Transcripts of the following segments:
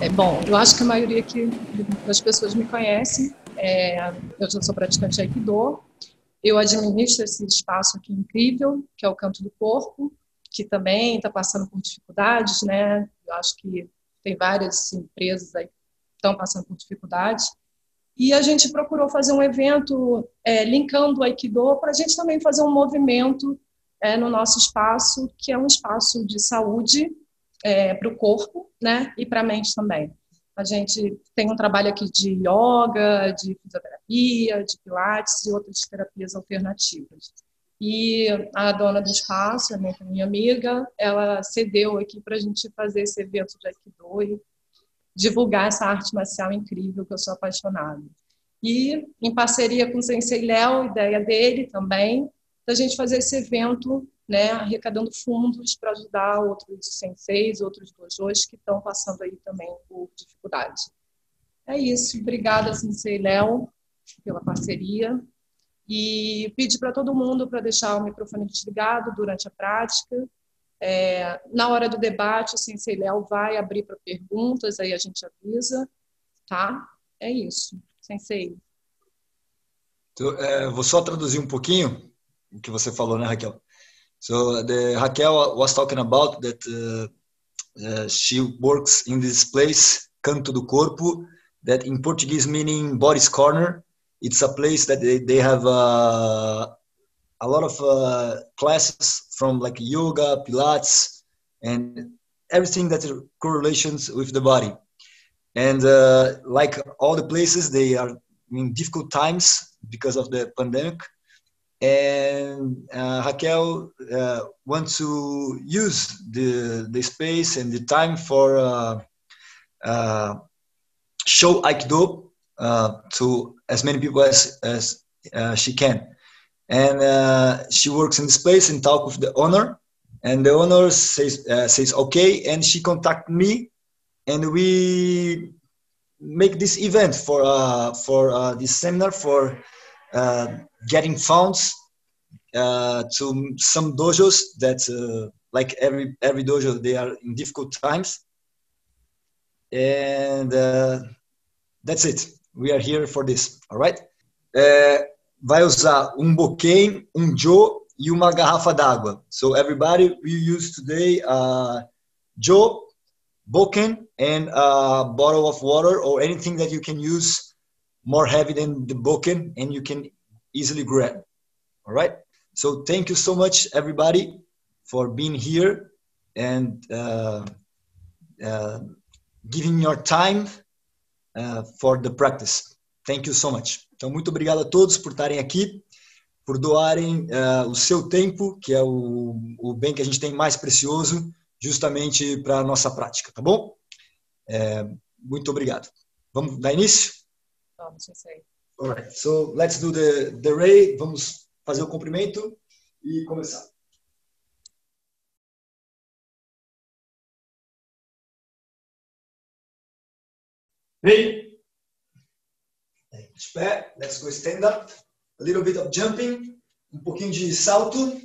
É, bom, eu acho que a maioria aqui das pessoas me conhecem. É, eu já sou praticante de Aikido. Eu administro esse espaço aqui incrível, que é o Canto do Corpo, que também está passando por dificuldades, né? Eu acho que tem várias empresas aí que estão passando por dificuldades. E a gente procurou fazer um evento é, linkando o Aikido para a gente também fazer um movimento é, no nosso espaço, que é um espaço de saúde é, para o corpo né, e para a mente também. A gente tem um trabalho aqui de yoga, de fisioterapia, de pilates e outras terapias alternativas. E a dona do espaço, né, é minha amiga, ela cedeu aqui para a gente fazer esse evento de Aikido divulgar essa arte marcial incrível que eu sou apaixonada. E em parceria com o Sensei Léo, ideia dele também, da gente fazer esse evento, né, arrecadando fundos para ajudar outros senseis, outros dojos que estão passando aí também por dificuldade. É isso. Obrigada, Sensei Léo, pela parceria e pedi para todo mundo para deixar o microfone desligado durante a prática. É, na hora do debate, o Sensei Léo vai abrir para perguntas, aí a gente avisa, tá? É isso. Sensei. Então, é, vou só traduzir um pouquinho o que você falou, né, Raquel? So the Raquel was talking about that uh, uh, she works in this place, Canto do Corpo, that in Portuguese meaning body's corner, it's a place that they, they have uh, a lot of uh, classes from like yoga, pilates, and everything that correlations with the body. And uh, like all the places, they are in difficult times because of the pandemic. And uh, Raquel uh, wants to use the, the space and the time for uh, uh, show Aikido to as many people as, as she can. And uh, she works in this place and talk with the owner. And the owner says, uh, says okay. And she contact me and we make this event for, uh, for this seminar for getting funds to some dojos that like every every dojo they are in difficult times and uh, that's it we are here for this, alright? É, vai usar um boquém, um Joe e uma garrafa d'água. So everybody, we use today uh, Joe, boken, and a bottle of water or anything that you can use more heavy than the boken and you can easily grab. All right. So thank you so much, everybody, for being here and uh, uh, giving your time uh, for the practice. Thank you so much. Então, muito obrigado a todos por estarem aqui, por doarem uh, o seu tempo, que é o, o bem que a gente tem mais precioso, justamente para a nossa prática, tá bom? É, muito obrigado. Vamos dar início? Vamos, sei. Alright, so let's do the, the ray. Vamos fazer o cumprimento e começar. Ready? De pé, let's go stand up. A little bit of jumping, um pouquinho de salto.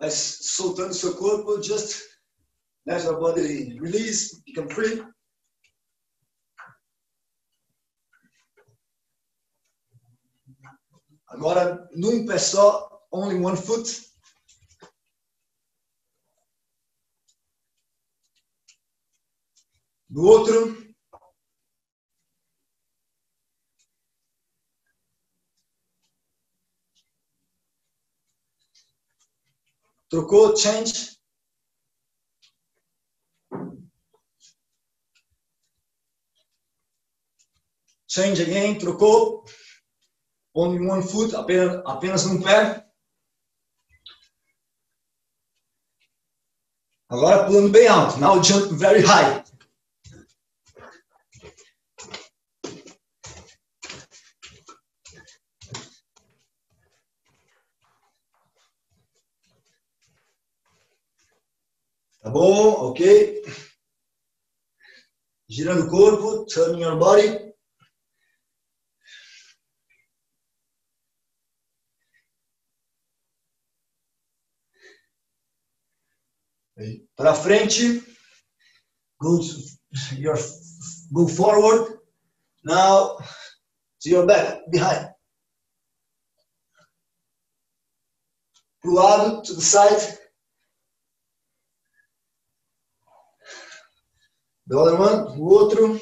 Mas soltando seu corpo, just let your body release, become free. Agora, num pé só, only one foot. do outro. Trocou, change. Change again, trocou. Only one foot, apenas, apenas um pé. Agora pulando bem alto. Now jump very high. Tá bom? Ok? Girando o corpo, turning your body. Para frente. Go, your, go forward. Now to your back, behind. para o lado, to the side. One, o outro.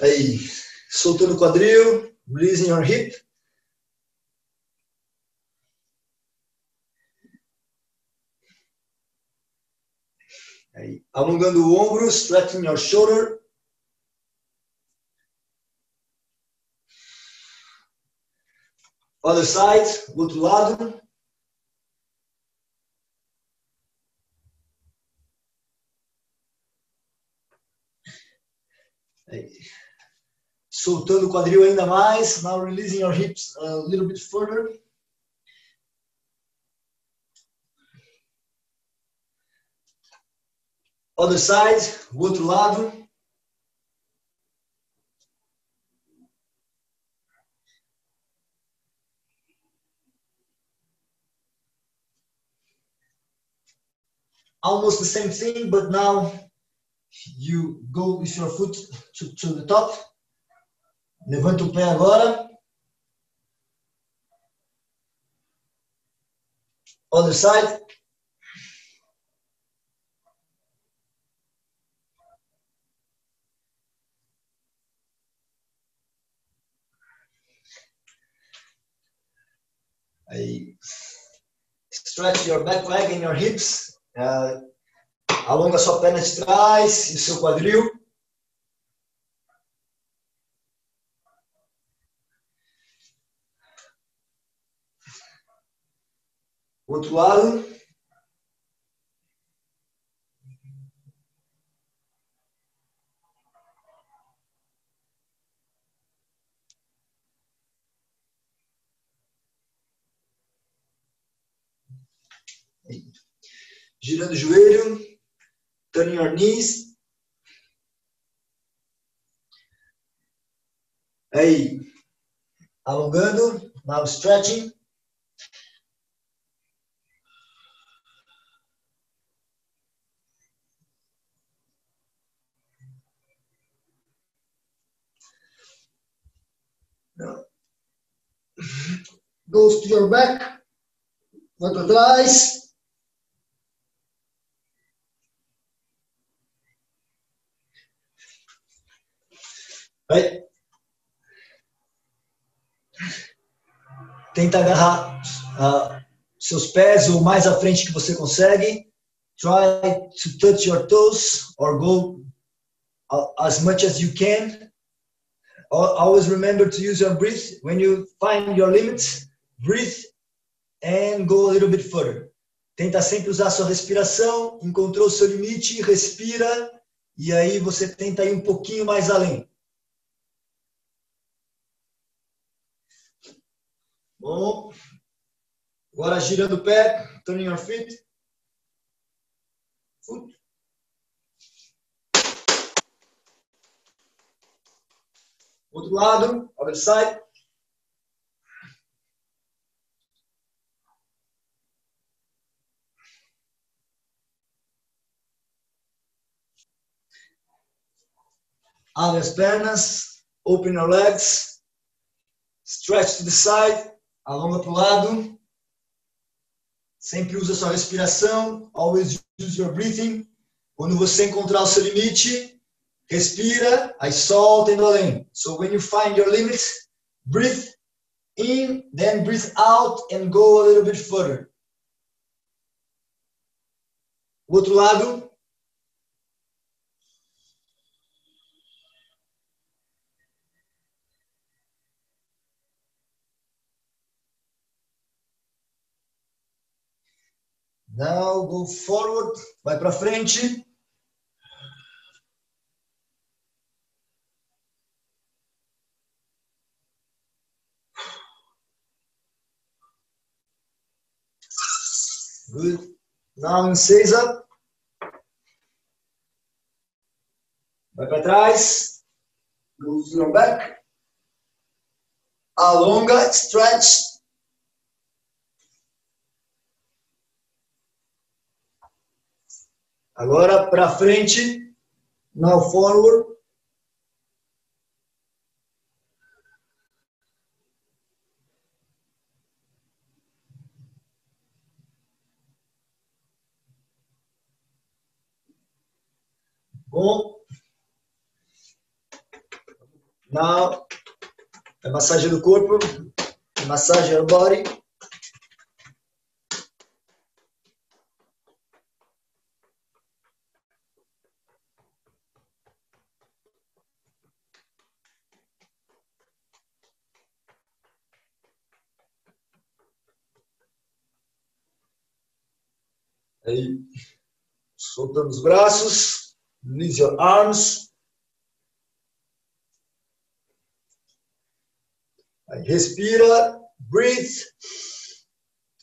Aí, soltando o quadril, releasing your hip. Aí, alongando o ombro, stretching your shoulder. Other side, outro lado. Aí. Soltando o quadril ainda mais. Now releasing your hips a little bit further. Other side, outro lado. Almost the same thing, but now you go with your foot to, to the top. Levanta o pé agora. Other side. Aí, stretch your back leg and your hips. Uh, alonga sua perna de trás e seu quadril. Outro lado. Girando o joelho. Turning your knees. Aí. Alongando. Now stretching. Goes to your back. Vai para trás. Vai. Tenta agarrar uh, seus pés o mais à frente que você consegue. Try to touch your toes or go uh, as much as you can. Always remember to use your breath. When you find your limits, breathe and go a little bit further. Tenta sempre usar sua respiração. Encontrou seu limite, respira e aí você tenta ir um pouquinho mais além. Bom. Agora girando o pé, turning your feet. Foot. Outro lado, other side. Abre as pernas, open your legs, stretch to the side, alonga para o lado. Sempre usa sua respiração, always use your breathing. Quando você encontrar o seu limite, respira, aí solta indo além. So when you find your limits, breathe in, then breathe out and go a little bit further. O outro lado. Now go forward, vai para frente. Good. Now in. Vai para trás. Go your back. alonga, stretch. Agora para frente, now forward. Bom. Now, a massagem do corpo, massagem do body. Aí, soltando os braços, release your arms. Aí, respira, breathe,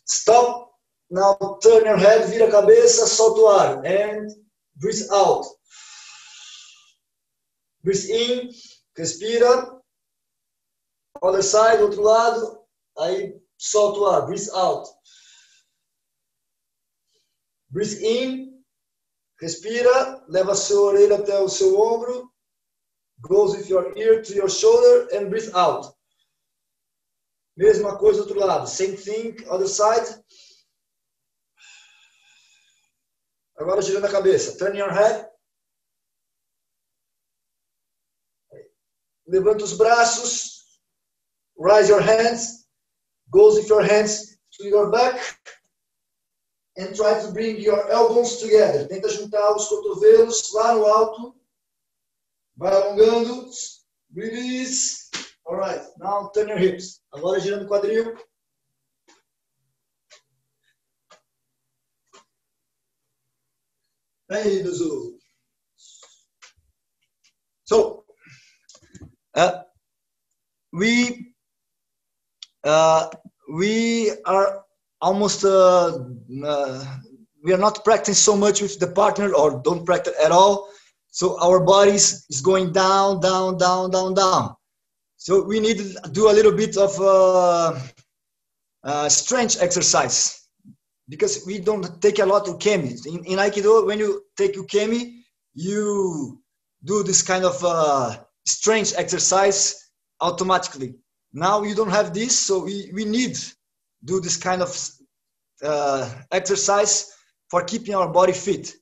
stop. Now turn your head, vira a cabeça, solta o ar. And breathe out. Breathe in, respira. Other side, outro lado. Aí solta o ar, breathe out. Breathe in, respira, leva a sua orelha até o seu ombro, goes with your ear to your shoulder and breathe out. Mesma coisa do outro lado, same thing, other side. Agora girando a cabeça, turn your head. Levanta os braços, raise your hands, goes with your hands to your back and try to bring your elbows together. Tenta juntar os cotovelos lá no alto. Vai alongando. Release. All right. Now turn your hips. Agora girando o quadril. Aí, Duzu. So, uh, we uh, we are almost uh, uh, we are not practicing so much with the partner or don't practice at all. So our bodies is going down down down down down. So we need to do a little bit of uh, uh strength exercise because we don't take a lot of ukemi in, in aikido when you take ukemi you do this kind of uh, strength exercise automatically. Now you don't have this so we, we need do this kind of uh, exercise for keeping our body fit.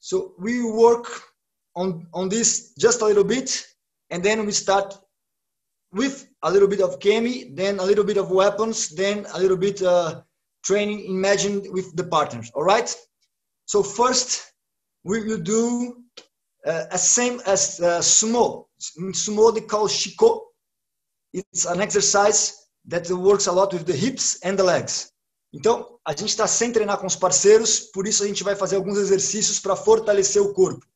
So we work on, on this just a little bit, and then we start with a little bit of kemi, then a little bit of weapons, then a little bit uh, training imagined with the partners. All right. So first we will do uh, as same as uh, sumo. In sumo they call shiko. It's an exercise that works a lot with the hips and the legs. Então, a gente está sem treinar com os parceiros, por isso a gente vai fazer alguns exercícios para fortalecer o corpo.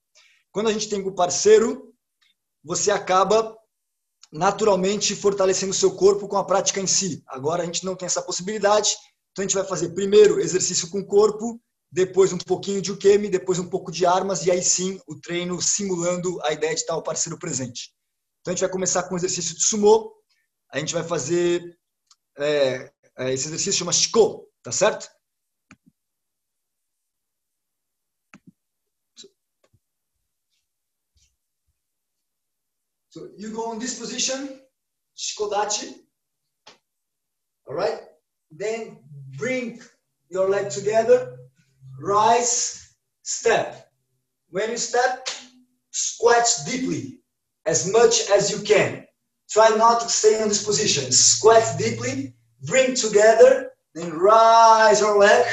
Quando a gente tem o parceiro, você acaba naturalmente fortalecendo o seu corpo com a prática em si. Agora a gente não tem essa possibilidade, então a gente vai fazer primeiro exercício com o corpo, depois um pouquinho de ukemi, depois um pouco de armas e aí sim o treino simulando a ideia de estar o parceiro presente. Então a gente vai começar com o exercício de sumô, a gente vai fazer é, é, esse exercício chama Shiko, tá certo? So you go in this position, Shikodachi. All right? Then bring your leg together, rise, step. When you step, squat deeply as much as you can. Try not to stay in this position. Squat deeply, bring together, then rise your leg,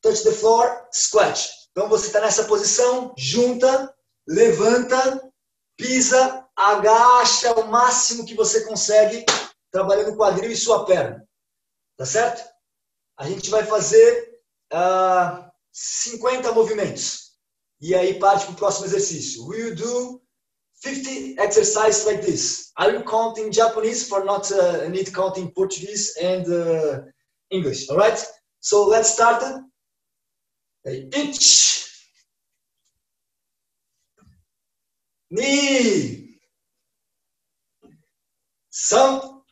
touch the floor, squat. Então você está nessa posição, junta, levanta, pisa, agacha o máximo que você consegue, trabalhando o quadril e sua perna. Tá certo? A gente vai fazer uh, ah, 50 movimentos. E aí parte para o próximo exercício. Will do 50 exercises like this. I will count in Japanese for not uh, need counting Portuguese and uh, English. All right. So let's start. Inch, knee, some,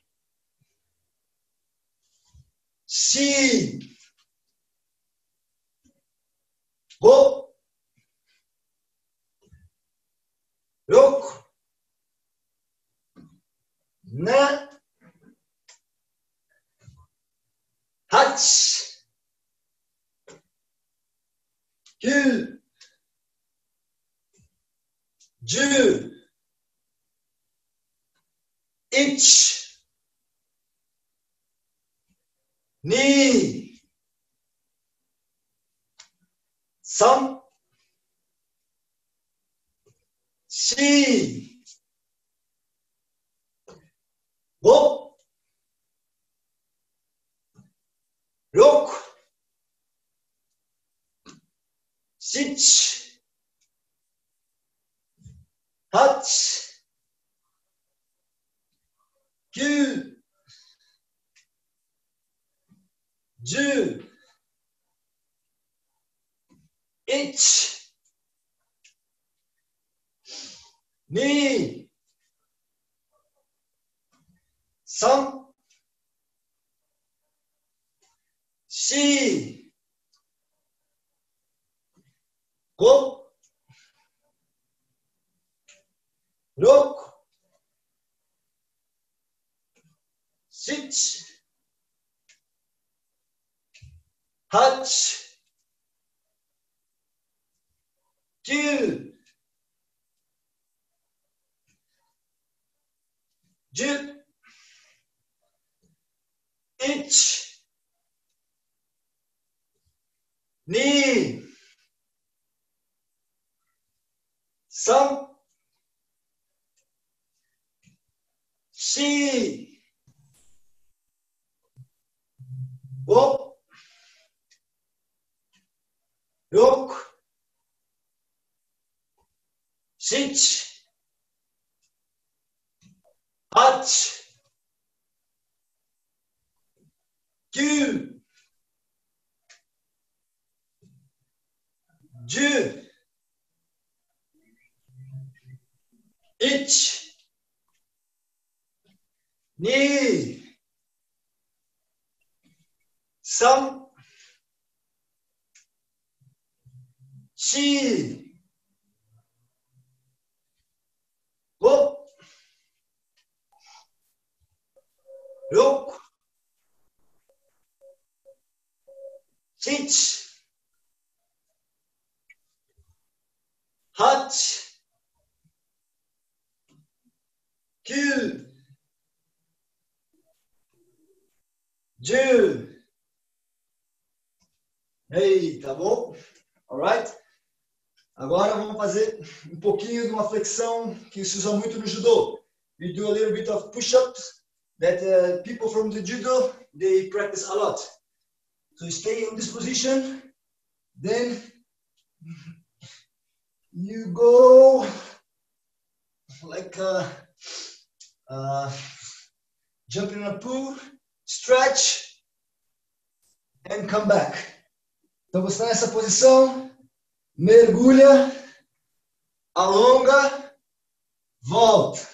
she, go. 7、8、9、10、1 2 3、し、ご、ろく、しち、はち、きゅう、じゅう、いち、2、3、4、5、6、7、8、9、Knee. Some. İç. Ni. Sam. Chi. Go. Yok. Hiç. Haç. Kül. Cü. Hey, tá bom? Alright? Agora vamos fazer um pouquinho de uma flexão que se usa muito no judô. We do a little bit of push-ups that uh, people from the judo they practice a lot. So stay in this position, then you go like uh, uh, jump in a pool, stretch, and come back. Então você está nessa posição, mergulha, alonga, volta.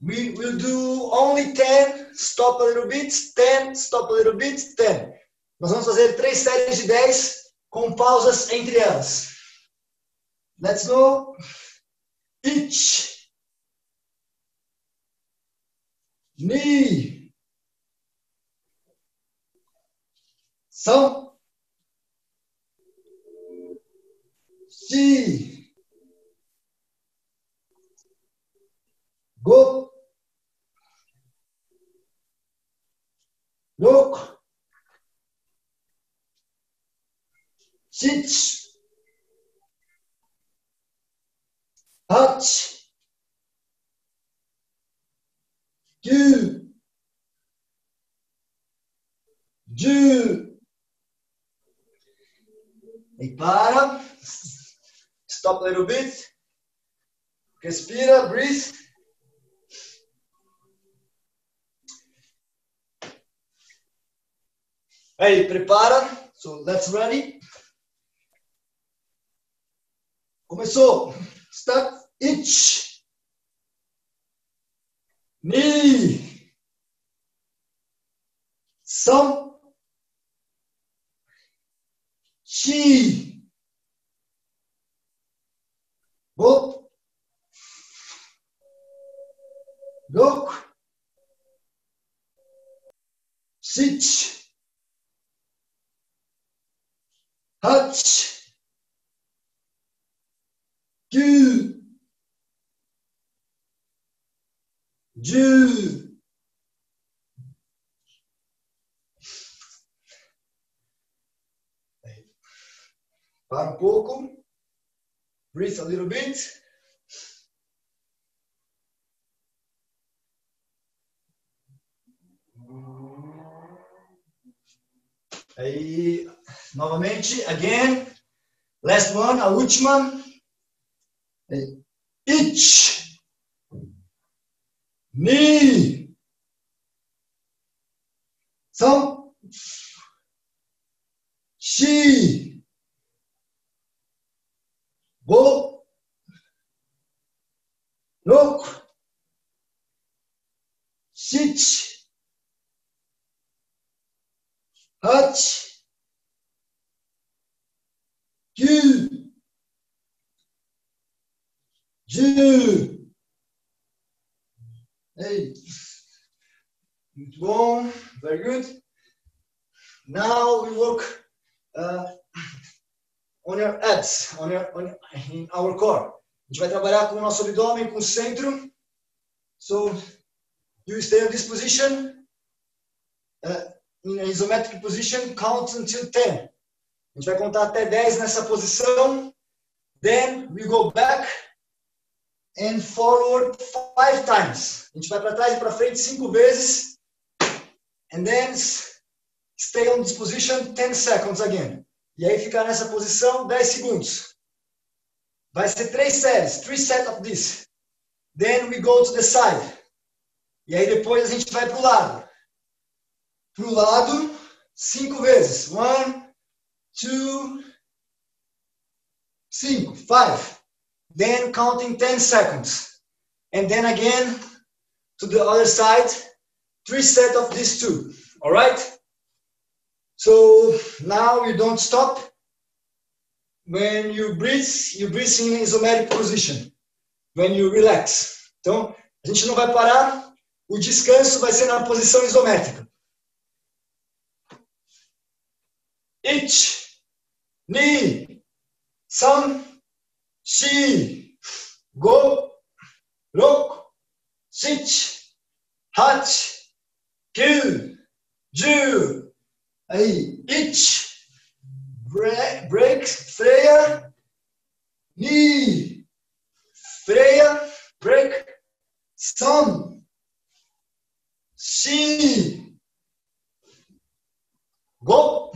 We will do only 10, stop a little bit, 10, stop a little bit, 10. Nós vamos fazer três séries de 10 com pausas entre elas. Let's go. Each. Knee. São. Si. Go. Look. Sit. Touch. Do. Do. E para. Stop a little bit. Respira, breathe. Aí, prepara. So, let's ready. Começou. Start. Each. Knee. Some. Knee. Go. Look. Sit. Touch. Do. Do. Para um pouco. Breathe a little bit. Aí, novamente, again. Last one, a última. Each. Knee. Some. She. Go. Look. Sit. Touch. Do. Do. Hey. Muito bom. Very good. Now we work uh, on your abs, on your, on in our core. A gente vai trabalhar com o nosso abdômen, com o centro. So, you stay in this position. Uh, in isometric position, count until 10. A gente vai contar até 10 nessa posição. Then we go back and forward five times. A gente vai para trás e para frente cinco vezes. And then stay on this position 10 seconds again. E aí ficar nessa posição 10 segundos. Vai ser três séries, three sets of this. Then we go to the side. E aí depois a gente vai para o lado. Para o lado, cinco vezes. One, two, cinco, five. Then counting 10 seconds. And then again to the other side, three sets of these two. All right? So now you don't stop. When you breathe, you breathe in isometric position. When you relax. Então, a gente não vai parar. O descanso vai ser na posição isométrica. Ich, ni, san, shi, go, rok, sit, hach, kyu, ju. Aí, ich, break, break freia, ni, freia, break, san, shi, go,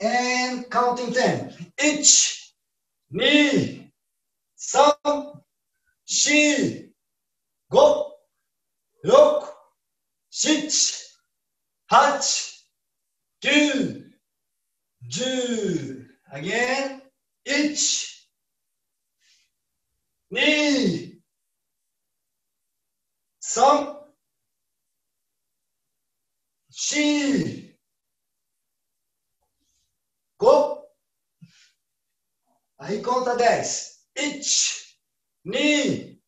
and counting 10. Ich, ni, san, shi, go, rok, sit, hach, two, two. Again, each, knee, some, she, go. I conta 10. Each, knee,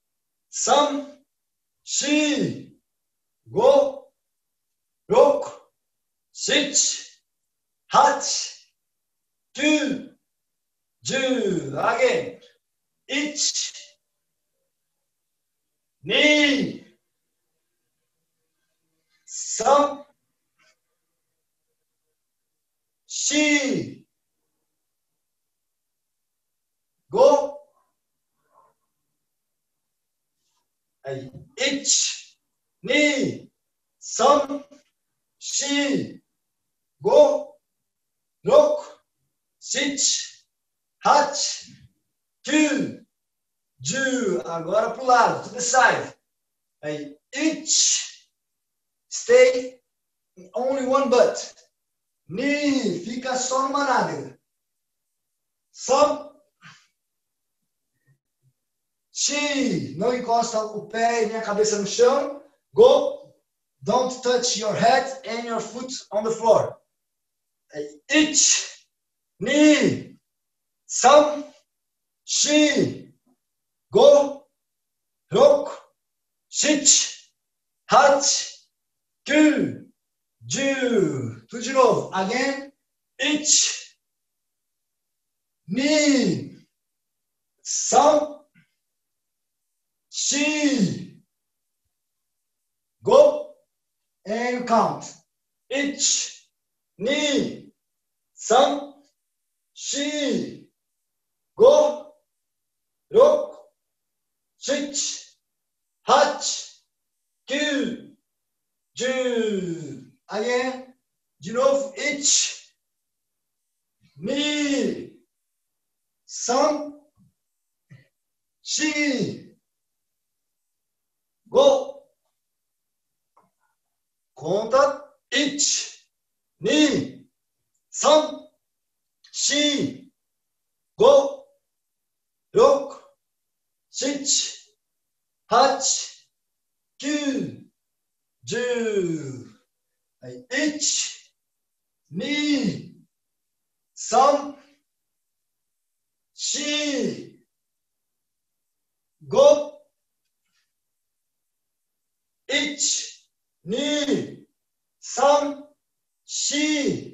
some, she, go, rock, six, 八、九、十、アげン、一、二、三、四、五、はい、一、二、rok, sit, hach, do, do. Agora para o lado, to the side. Aí, ich, stay only one butt. Ni, fica só numa nádega. Sam, Shi, não encosta o pé nem a cabeça no chão. Go, don't touch your head and your foot on the floor. Aí, Ich, ni, sam, shi, go, rok, shich, hach, kyu, ju. Tudo de novo. Again. Ich, ni, sam, shi, go, and count. Ich, ni, sam, shi, go, rok, shich, hach, kyu, ju. Again. De novo. Ich, ni, sam, shi, go. Conta. Ich, ni, sam, shi, go, rok, shich, hach, kyu, ju. Aí, ich, ni, sam, shi, go, ich, ni, sam, shi, go,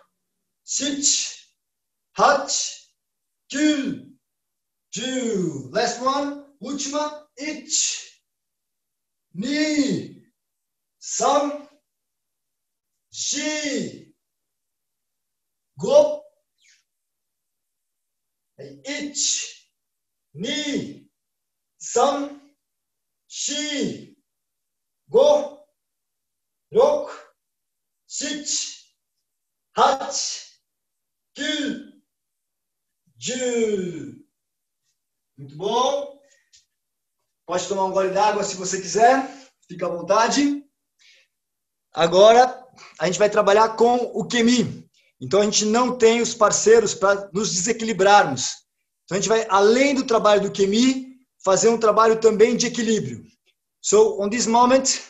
Sitch, Hutch, Gül, Jew. Last one. Uçma, iç, ni, sam, şi, gop, iç, ni, sam, şi, go, rok, şiç, haç, Muito bom. Pode tomar um gole d'água se você quiser. Fica à vontade. Agora, a gente vai trabalhar com o QMI. Então, a gente não tem os parceiros para nos desequilibrarmos. Então, a gente vai, além do trabalho do QMI, fazer um trabalho também de equilíbrio. So, on this moment,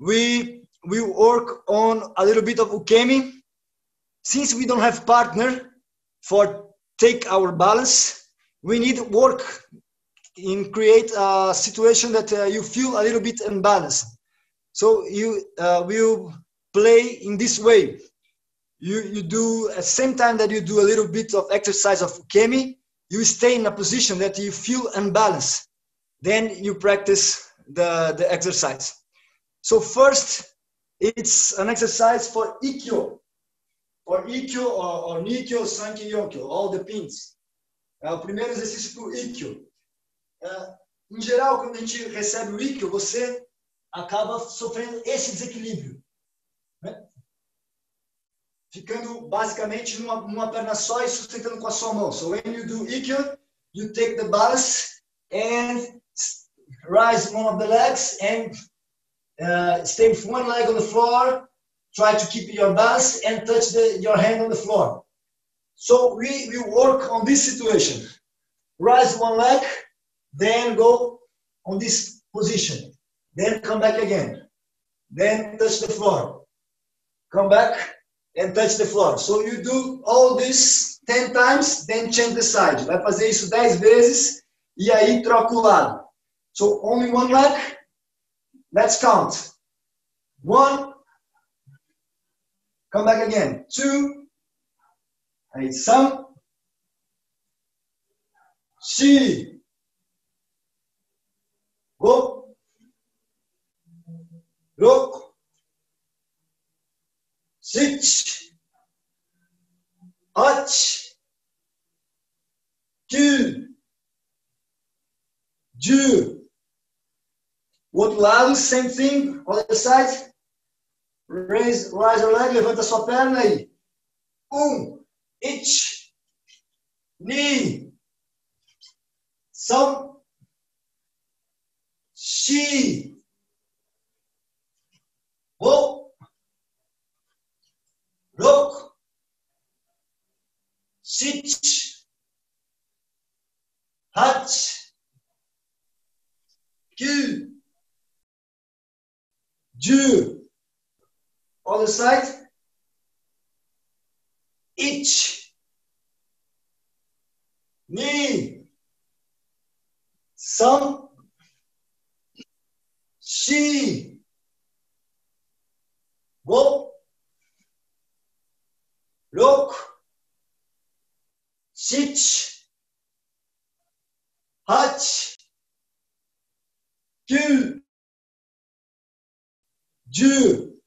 we will work on a little bit of ukemi. Since we don't have partner for take our balance, we need work in create a situation that uh, you feel a little bit unbalanced. So you uh, will play in this way. You, you do at same time that you do a little bit of exercise of ukemi, you stay in a position that you feel unbalanced. Then you practice the, the exercise. So first, it's an exercise for Ikkyo. For Ikkyo or, or Nikyo, Sankyo, Yokyo, all the pins. É o primeiro exercício para o Ikkyo. É, em geral, quando a gente recebe o Ikkyo, você acaba sofrendo esse desequilíbrio. Né? Ficando basicamente numa, numa perna só e sustentando com a sua mão. So when you do Ikkyo, you take the balance and rise one of the legs and uh, stay with one leg on the floor. Try to keep your balance and touch the, your hand on the floor. So we, we work on this situation. Rise one leg, then go on this position. Then come back again. Then touch the floor. Come back and touch the floor. So you do all this 10 times, then change the side. Vai fazer isso 10 vezes e aí troca o lado. So only one leg. Let's count. One. Come back again. Two. Aí, some. She. Go. Look. Six. Touch. Two. Do. Outro lado, same thing, other side. Raise, rise your leg, levanta sua perna aí. Um, ich, ni, sam, shi, wo, rok, sich, hach, kü, ju. Other side. Ich, ni, sam, shi, wo, lok, sich, hach, kü, ju,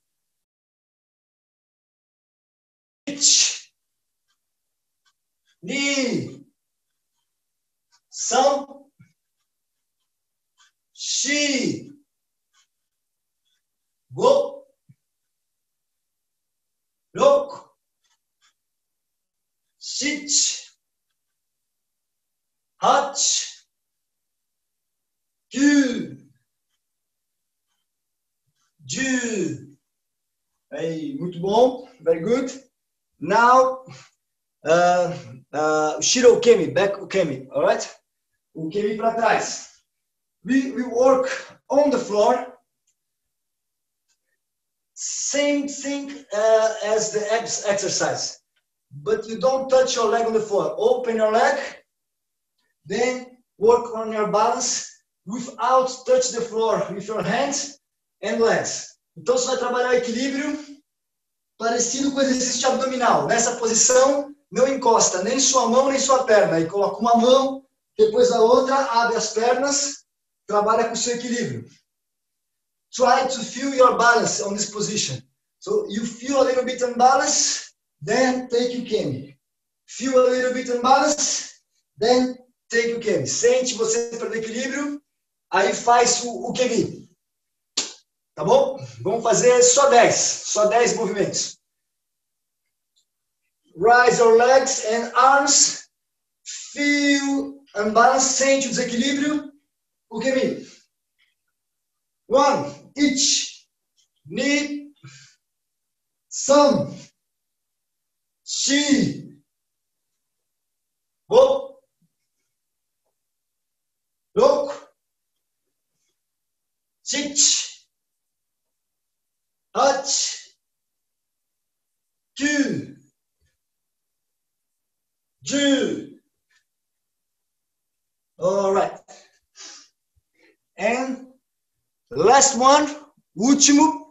ich, ni, sam, shi, wo, lok, sich, hach, kü, ju. Hey, muito bom, very good. Now, uh, uh, Shiro Ukemi, back Ukemi, all right? Ukemi para trás. We, we work on the floor. Same thing uh, as the ex exercise, but you don't touch your leg on the floor. Open your leg, then work on your balance without touch the floor with your hands and legs. Então você vai trabalhar o equilíbrio parecido com o exercício abdominal. Nessa posição, não encosta nem sua mão nem sua perna. Aí coloca uma mão, depois a outra, abre as pernas, trabalha com seu equilíbrio. Try to feel your balance on this position. So you feel a little bit unbalanced, then take your kemi. Feel a little bit unbalanced, then take your kemi. Sente você perder equilíbrio, aí faz o, o kemi. Tá bom? Vamos fazer só 10. Só 10 movimentos. Rise your legs and arms. Feel unbalanced. Sente o desequilíbrio. O que me? One. Each. Knee. Some. She. Go. Look. Sit. Hutch, two, two. All right. And last one, último.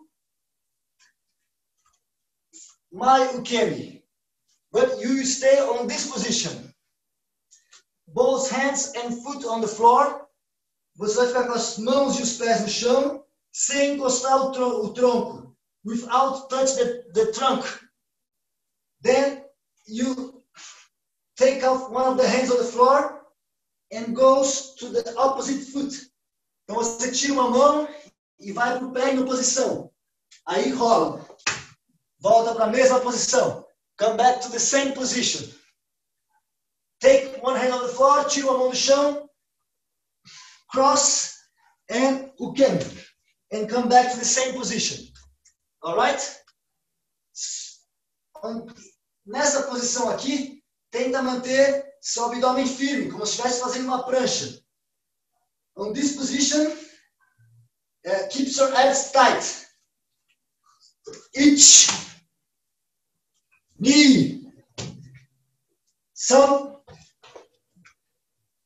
My ukemi. But you stay on this position. Both hands and foot on the floor. Você vai ficar com as mãos e os pés no chão, sem encostar o, tron o tronco without touch the, the trunk. Then you take off one of the hands on the floor and goes to the opposite foot. Então você tira uma mão e vai para o pé em. Aí rola. Volta para a mesma posição. Come back to the same position. Take one hand on the floor, tira uma mão do chão, cross and o And come back to the same position. Alright? Nessa posição aqui, tenta manter seu abdômen firme, como se estivesse fazendo uma prancha. On this position, uh, keep your abs tight. Each knee, some,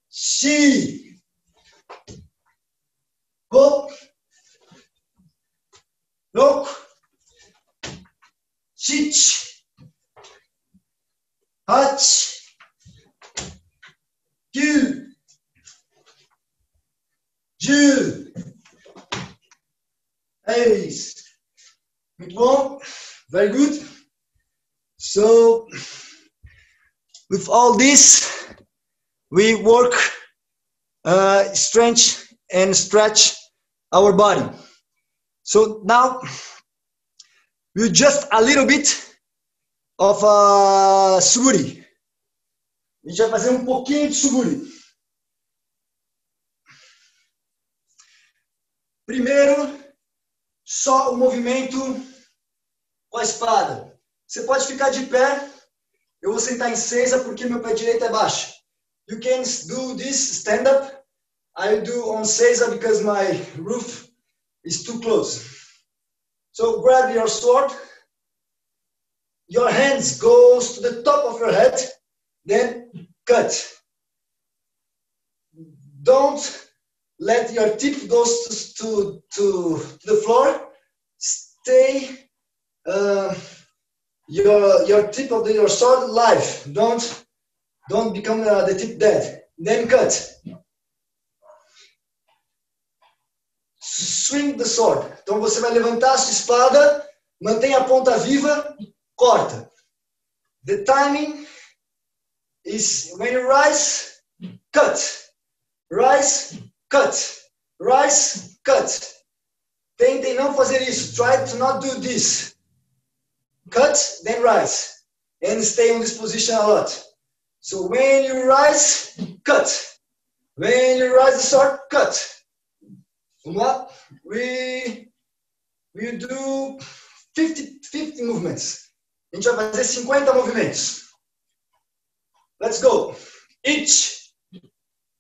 she, go, look, Chich. Hutch. Q. Ju. Ace. Muito bom. Very good. So, with all this, we work uh, strength and stretch our body. So now with just a little bit of uh, suri. A gente vai fazer um pouquinho de suguri. Primeiro, só o movimento com a espada. Você pode ficar de pé. Eu vou sentar em seisa porque meu pé direito é baixo. You can do this stand up. I do on seisa because my roof is too close. So grab your sword. Your hands goes to the top of your head. Then cut. Don't let your tip goes to, to, to, the floor. Stay uh, your, your tip of the, your sword live. Don't, don't become uh, the tip dead. Then cut. Swing the sword. Então você vai levantar a sua espada, mantém a ponta viva, corta. The timing is when you rise, cut. Rise, cut. Rise, cut. Tentem não fazer isso. Try to not do this. Cut, then rise. And stay on this position a lot. So when you rise, cut. When you rise the sword, cut. Vamos We, do 50, 50 movements. A gente vai fazer 50 movimentos. Let's go. Ich,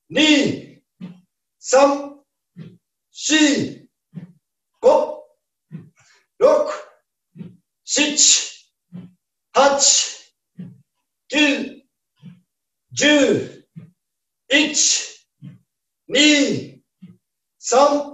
ni, sam, shi, go, rok, shich, hach, kil, ju, ich, ni, sam,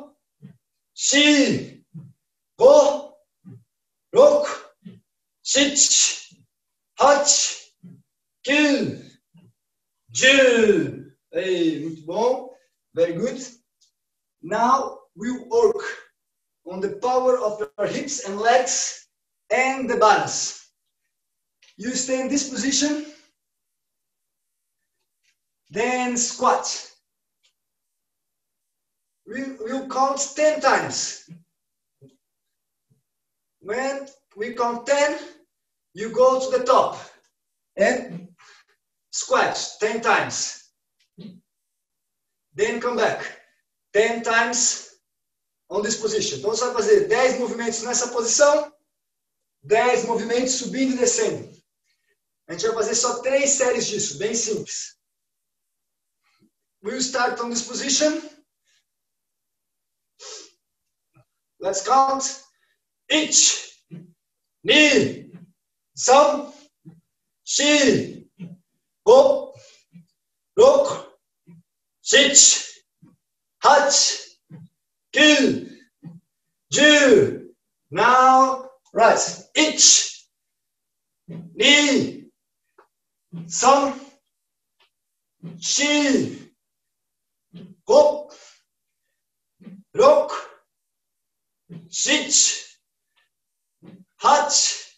shi, go, rok, shich, hach, kill, Jill. Hey, muito bom. Very good. Now we work on the power of your hips and legs and the balance. You stay in this position, then squat. We will count 10 times. When we count 10, you go to the top and Squat 10 times. Then come back. 10 times on this position. Então você vai fazer 10 movimentos nessa posição, 10 movimentos subindo e descendo. A gente vai fazer só três séries disso, bem simples. We'll start on this position. Let's count. Ich, ni, som, shi, go, rok, shich, hach, gil, ju. Now, right. Ich, ni, som, shi, go, rok, Six, eight,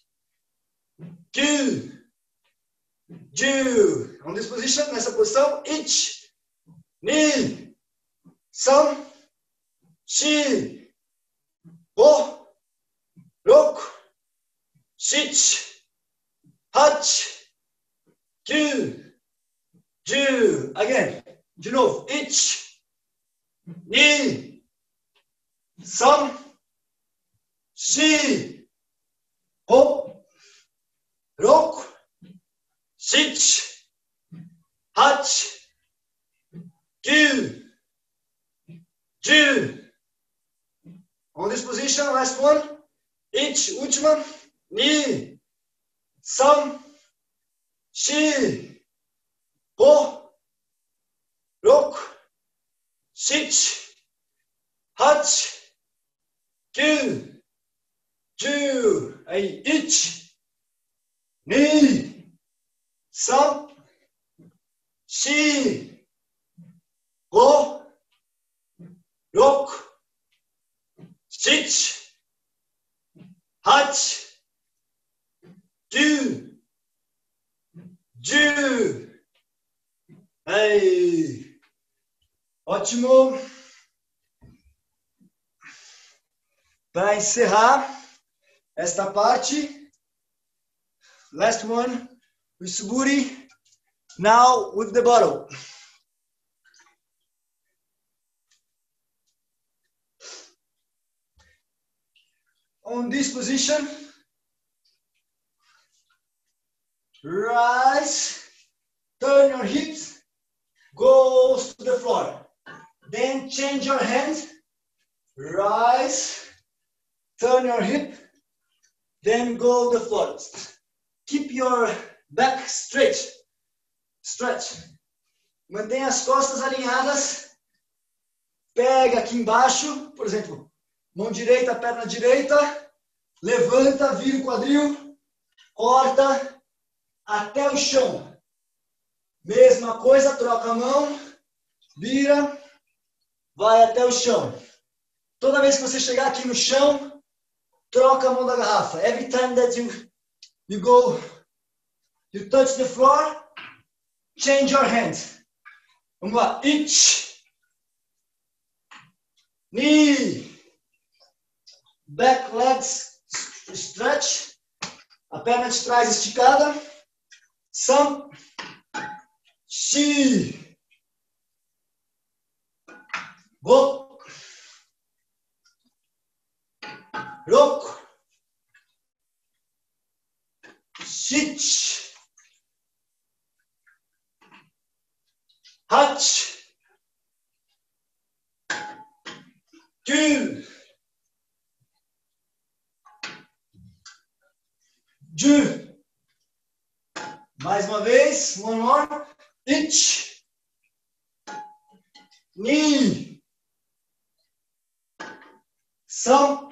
two, two. On this position, nessa posição, it, nil, sam, shi, o. Again, de novo, it, nil, she, go, look, six, hot, two, two. On this position, last one. Each, última, ni, some, she, go, look, six, hot, two, two. Aí, each, ni, some, Shi. Go. Rok. Sich. Hach. Do. Ju. Aí. Ótimo. Para encerrar esta parte, last one, with Suburi, now with the bottle. On this position, rise, turn your hips, goes to the floor. Then change your hands, rise, turn your hip, then go the floor. Keep your back straight, stretch. Mantenha as costas alinhadas. Pega aqui embaixo, por exemplo, mão direita, perna direita, levanta, vira o quadril, corta até o chão. Mesma coisa, troca a mão, vira, vai até o chão. Toda vez que você chegar aqui no chão, troca a mão da garrafa. Every time that you, you go, you touch the floor, change your hands. Vamos lá. Each. Knee. Back legs stretch. A perna de trás esticada. Some. She. Go. 6, 7, 8, 9, 10. Mais uma vez, um more. 1, 2, são.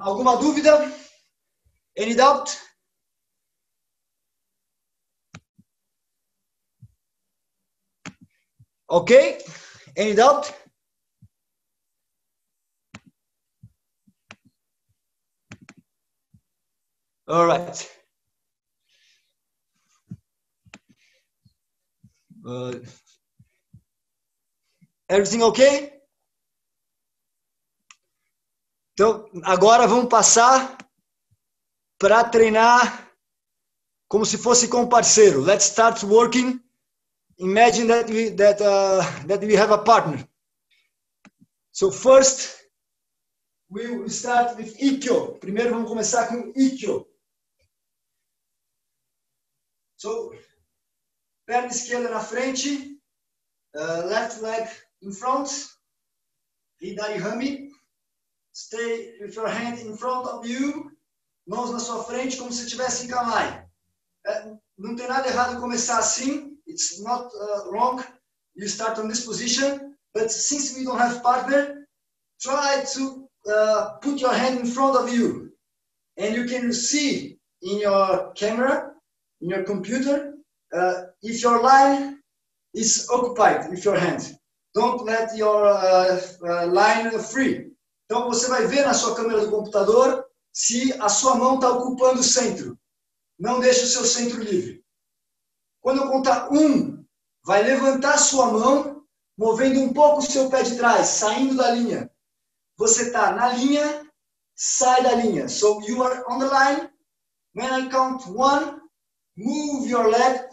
Alguma dúvida? Any doubt? Okay. Any doubt? All right. Uh, everything okay? Então, agora vamos passar para treinar como se fosse com um parceiro. Let's start working. Imagine that we that uh, that we have a partner. So first we will start with Ikkyo. Primeiro vamos começar com Ikkyo. So perna esquerda na frente, uh, left leg in front, Hidari Hami. Stay with your hand in front of you. Mãos na sua frente, como se estivesse em Kamai. É, não tem nada errado começar assim. It's not uh, wrong. You start on this position. But since we don't have partner, try to uh, put your hand in front of you. And you can see in your camera, in your computer, uh, if your line is occupied with your hand. Don't let your uh, uh, line free. Então você vai ver na sua câmera do computador se a sua mão está ocupando o centro. Não deixe o seu centro livre. Quando eu contar um, vai levantar a sua mão, movendo um pouco o seu pé de trás, saindo da linha. Você está na linha, sai da linha. So you are on the line. When I count one, move your leg,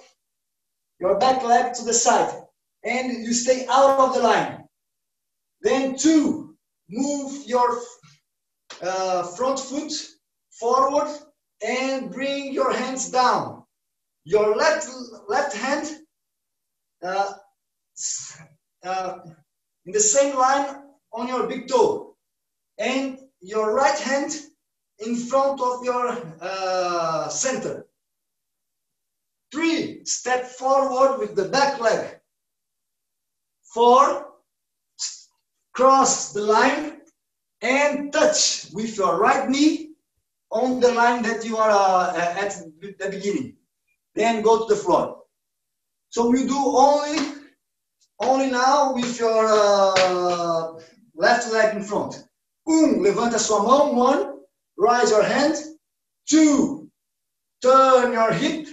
your back leg to the side. And you stay out of the line. Then two, move your uh, front foot forward and bring your hands down. your left left hand uh, uh, in the same line on your big toe, and your right hand in front of your uh, center. Three, step forward with the back leg. Four, cross the line and touch with your right knee on the line that you are uh, at the beginning. Then go to the floor. So we do only, only now with your uh, left leg in front. Um, levanta sua mão. One, rise your hand. Two, turn your hip.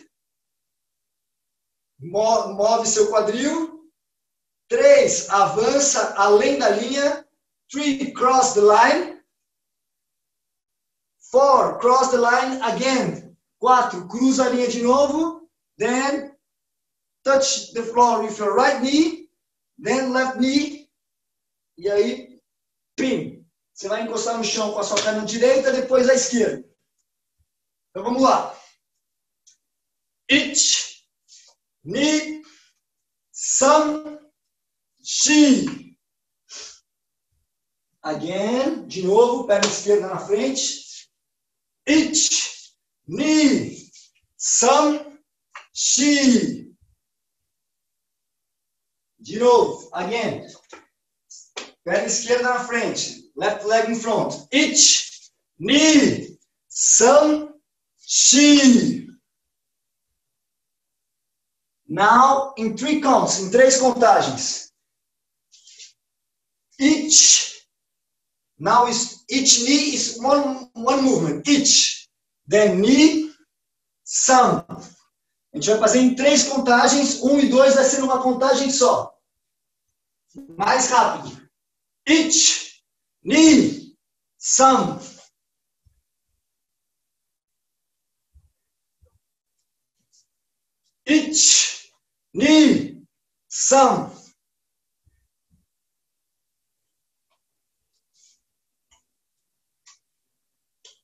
Move seu quadril. Três, avança além da linha. Three, cross the line. Four, cross the line again. Quatro, cruza a linha de novo. Then, touch the floor with your right knee. Then, left knee. E aí, pin. Você vai encostar no chão com a sua perna direita, depois a esquerda. Então, vamos lá. Ich, ni, sam, shi. Again, de novo, perna esquerda na frente. Ich, ni, sam, shi. De novo, again. Perna esquerda na frente. Left leg in front. Ich, ni, sam, shi. Now, in three counts, em três contagens. Each. Now is each knee is one one movement. Each. Then knee, some. A gente vai fazer em três contagens. Um e dois vai ser uma contagem só. Mais rápido. Each. Knee. Some. Each. Knee. Some.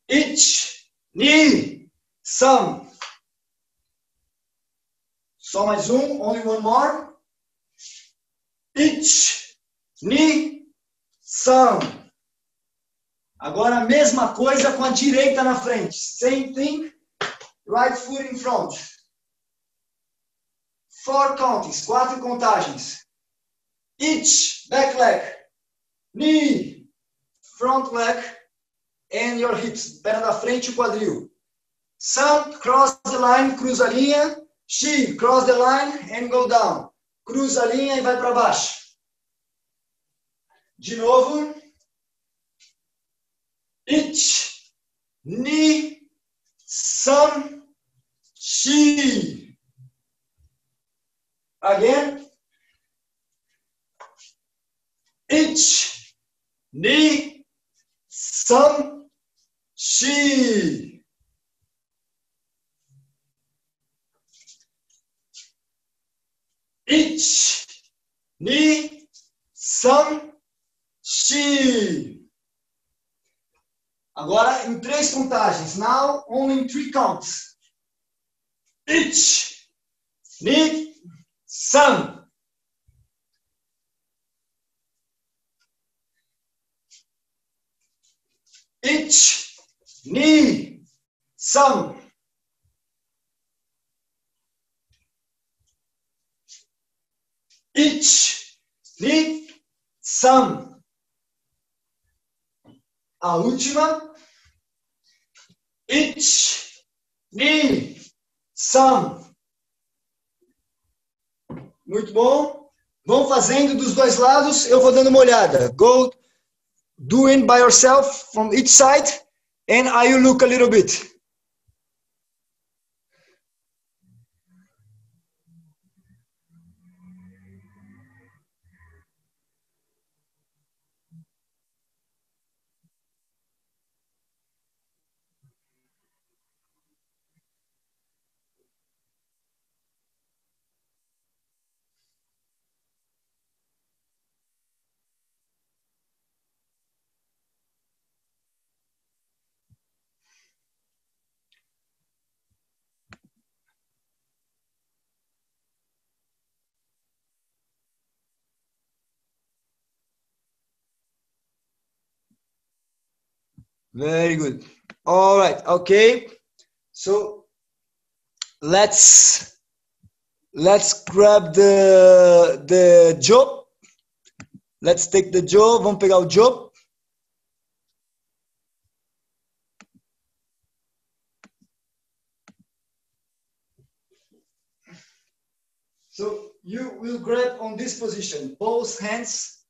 Each, knee, some. Só mais um, only one more. Each, knee, some. Agora a mesma coisa com a direita na frente. Same thing, right foot in front. Four countings, quatro contagens. Each, back leg, knee, front leg, and your hips, perna da frente e quadril. Some, cross the line, cruza a linha. She, cross the line and go down. Cruza a linha e vai para baixo. De novo. Each, knee, some, she. Again. Each, knee, some, she. Each, knee, some, she. Agora em três contagens. Now only in three counts. Each, knee, some. Each, knee, some. Each, knee, some. A última. Each, knee, some. Muito bom. Vão fazendo dos dois lados, eu vou dando uma olhada. Go doing by yourself from each side and I look a little bit. Very good. All right. Okay. So let's let's grab the the job. Let's take the job. Vamos pegar o job. So you will grab on this position, both hands,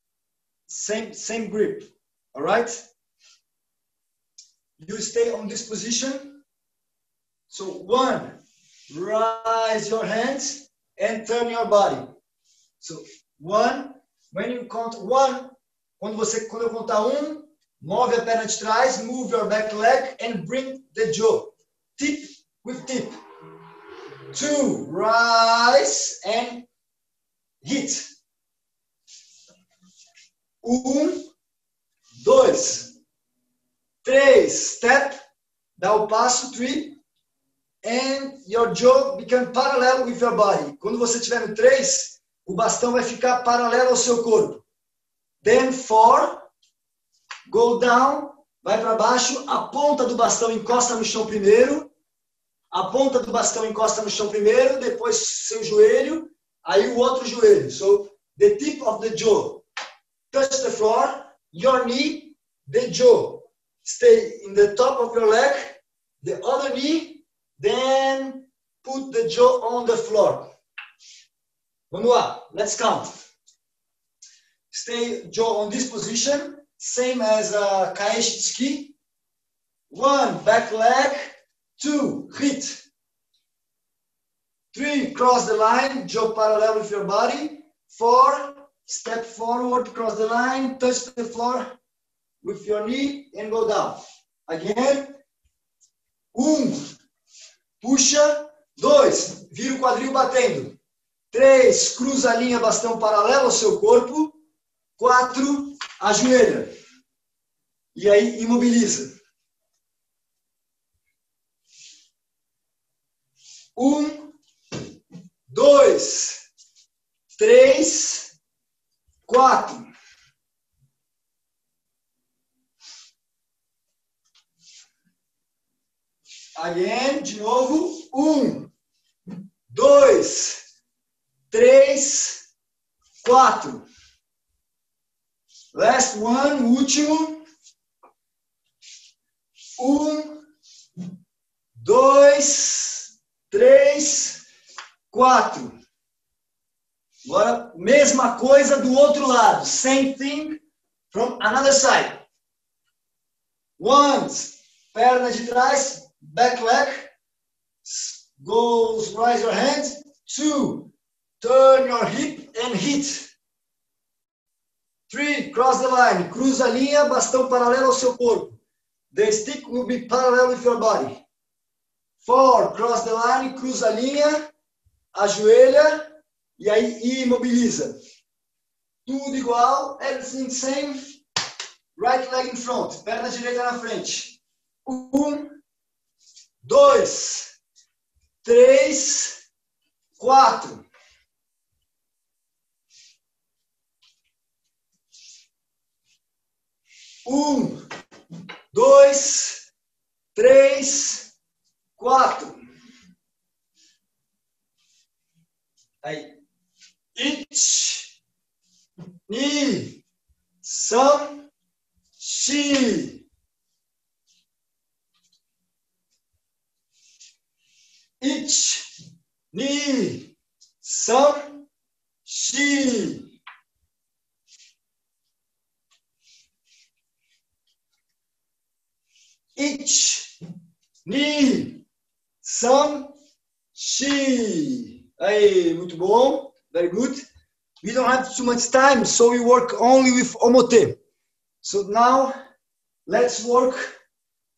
same, same grip, all right? You stay on this position. So one, rise your hands and turn your body. So one, when you count one, quando você quando eu contar um, move a perna de trás, move your back leg and bring the jaw. Tip with tip two, rise and hit. Um, dois, três, step, dá o passo, three, and your jaw become parallel with your body. Quando você estiver no três, o bastão vai ficar paralelo ao seu corpo. Then four, go down, vai para baixo, a ponta do bastão encosta no chão primeiro, a ponta do bastão encosta no chão primeiro, depois seu joelho, aí o outro joelho. So, the tip of the jaw touch the floor, your knee, the jaw. Stay in the top of your leg, the other knee, then put the jaw on the floor. Vamos let's count. Stay jaw on this position, same as a uh, kaeshi One, back leg, Two, hit. Three, cross the line, jaw parallel with your body. Four, step forward, cross the line, touch the floor with your knee and go down. Again. Um, puxa. Dois, vira o quadril batendo. Três, cruza a linha bastão paralelo ao seu corpo. Quatro, ajoelha. E aí imobiliza. Um, dois, três, quatro. Again, de novo. Um, dois, três, quatro. Last one, último. Um, dois, três, quatro. Agora, mesma coisa do outro lado. Same thing from another side. One, perna de trás, back leg. Goes, raise your hand. Two, turn your hip and hit. Three, cross the line. Cruza a linha, bastão paralelo ao seu corpo. The stick will be parallel with your body. Four, cross the line, cruza a linha, ajoelha e aí imobiliza. Tudo igual, everything same. Right leg in front, perna direita na frente. Um, dois, três, quatro. Um, dois, três, quatro. Aí. Ich, ni, sam, shi. Ich, ni, sam, shi. Ich, ni, Sam Shi. Aí, muito bom. Very good. We don't have too much time, so we work only with omote. So now, let's work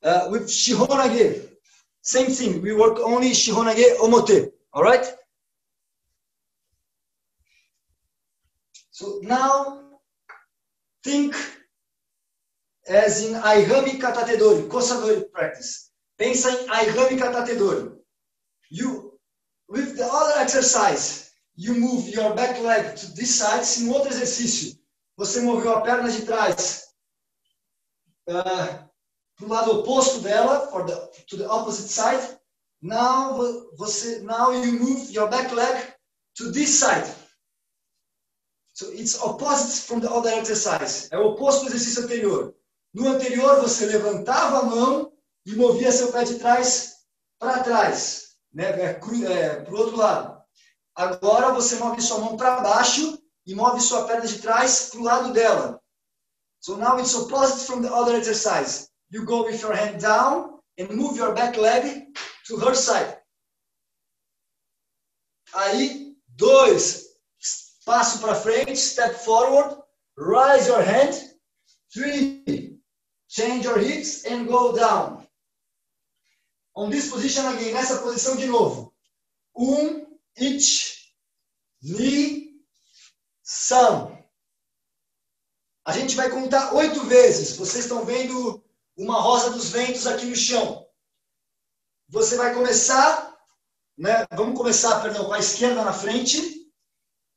uh, with shihonage. Same thing. We work only shihonage omote. All right? So now, think as in aihami katatedori, kosadori practice. Pensa em Aihami Katatedori. You, with the other exercise, you move your back leg to this side. Se no outro exercício você moveu a perna de trás uh, para o lado oposto dela, for the, to the opposite side. Now você, now you move your back leg to this side. So it's opposite from the other exercise. É o oposto do exercício anterior. No anterior você levantava a mão e movia seu pé de trás para trás, né? É, é, para o outro lado. Agora você move sua mão para baixo e move sua perna de trás para o lado dela. So now it's opposite from the other exercise. You go with your hand down and move your back leg to her side. Aí, dois, passo para frente, step forward, raise your hand. Three, change your hips and go down. On this position again, nessa posição de novo. Um, each, knee, some. A gente vai contar oito vezes. Vocês estão vendo uma rosa dos ventos aqui no chão. Você vai começar, né? Vamos começar, perdão, com a esquerda na frente.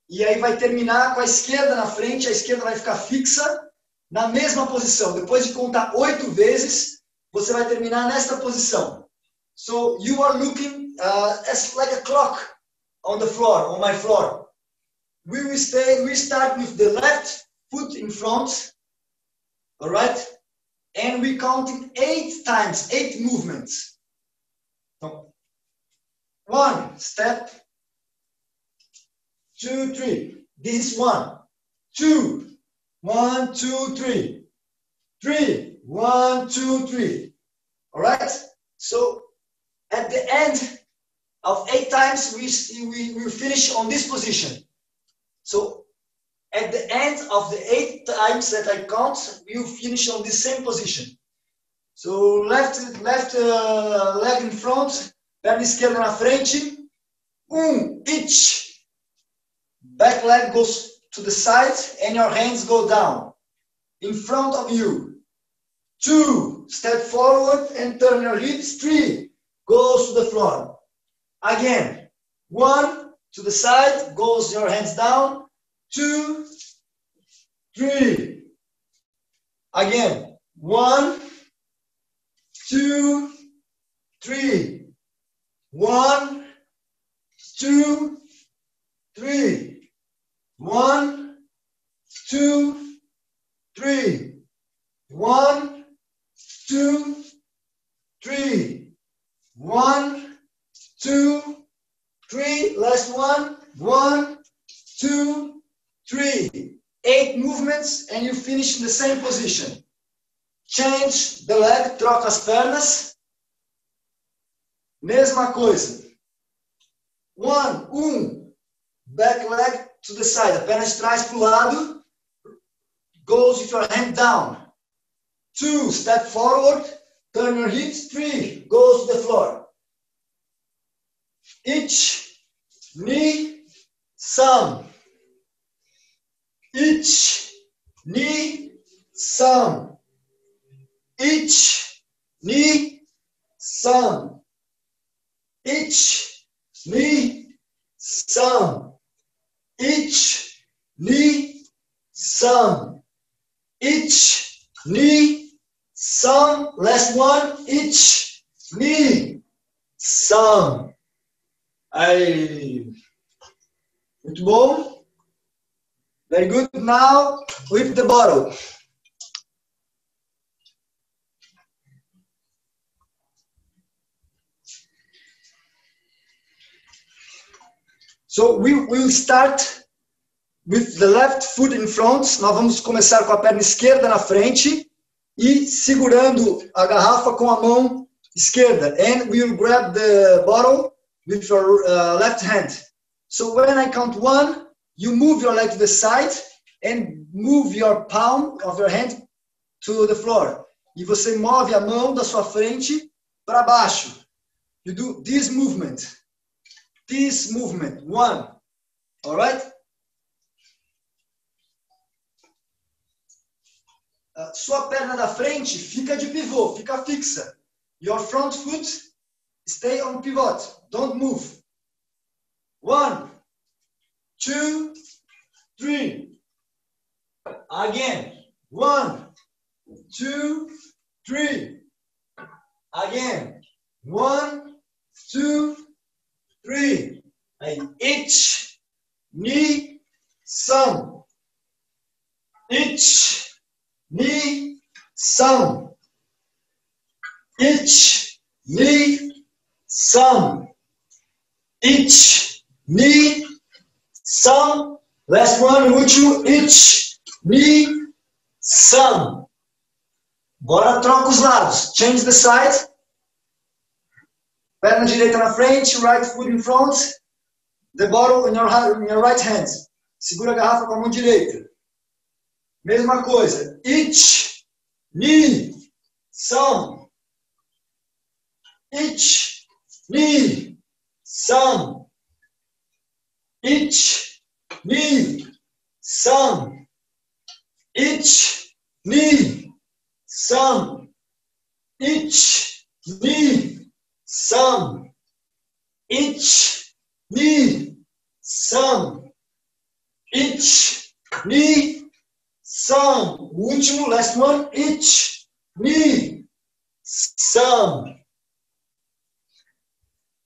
E aí vai terminar com a esquerda na frente. A esquerda vai ficar fixa na mesma posição. Depois de contar oito vezes, você vai terminar nesta posição. So you are looking uh, as like a clock on the floor, on my floor. We will stay. We start with the left foot in front. All right, and we counting eight times, eight movements. So one step, two, three. This is one, two, one, two, three. Three. One, two, three. All right? So at the end of eight times, we, we, we finish on this position. So at the end of the eight times that I count, we finish on the same position. So left, left uh, leg in front, perna esquerda na frente. Um, each. Back leg goes to the side and your hands go down in front of you. Two, step forward and turn your hips. Three, goes to the floor. Again, one, to the side, goes your hands down. Two, three. Again, one, two, three. One, two, three. One, two, three. One, two, three. One, two, three. Last one. One, two, three. Eight movements and you finish in the same position. Change the leg, troca as pernas. Mesma coisa. One, um. Back leg, to the side, a perna de trás para o lado, goes with your hand down. Two, step forward, turn your hips. Three, goes to the floor. Each knee, some. Each knee, some. Each knee, some. Each knee, some. Each knee, some. Each knee, some. Last one. Each knee, some. Aí. Muito bom. Very good. Now, with the bottle. So we will start with the left foot in front. Nós vamos começar com a perna esquerda na frente e segurando a garrafa com a mão esquerda. And we will grab the bottle with your uh, left hand. So when I count one, you move your leg to the side and move your palm of your hand to the floor. E você move a mão da sua frente para baixo. You do this movement this movement. One. All right? Uh, sua perna da frente fica de pivô, fica fixa. Your front foot stay on pivot. Don't move. One, two, three. Again. One, two, three. Again. One, two, three. And each knee, some. Each knee, some. Each knee, some. Each knee, some. Last one, último. Each knee, some. Bora troca os lados. Change the side. Perna direita na frente, right foot in front. The bottle in your, in your right hand. Segura a garrafa com a mão direita. Mesma coisa. Each, knee, some. Each, knee, some. Each, knee, some. Each, knee, some. Each, knee, some. Each, knee, some. Each, knee, some. Último, last one. Each, knee, some.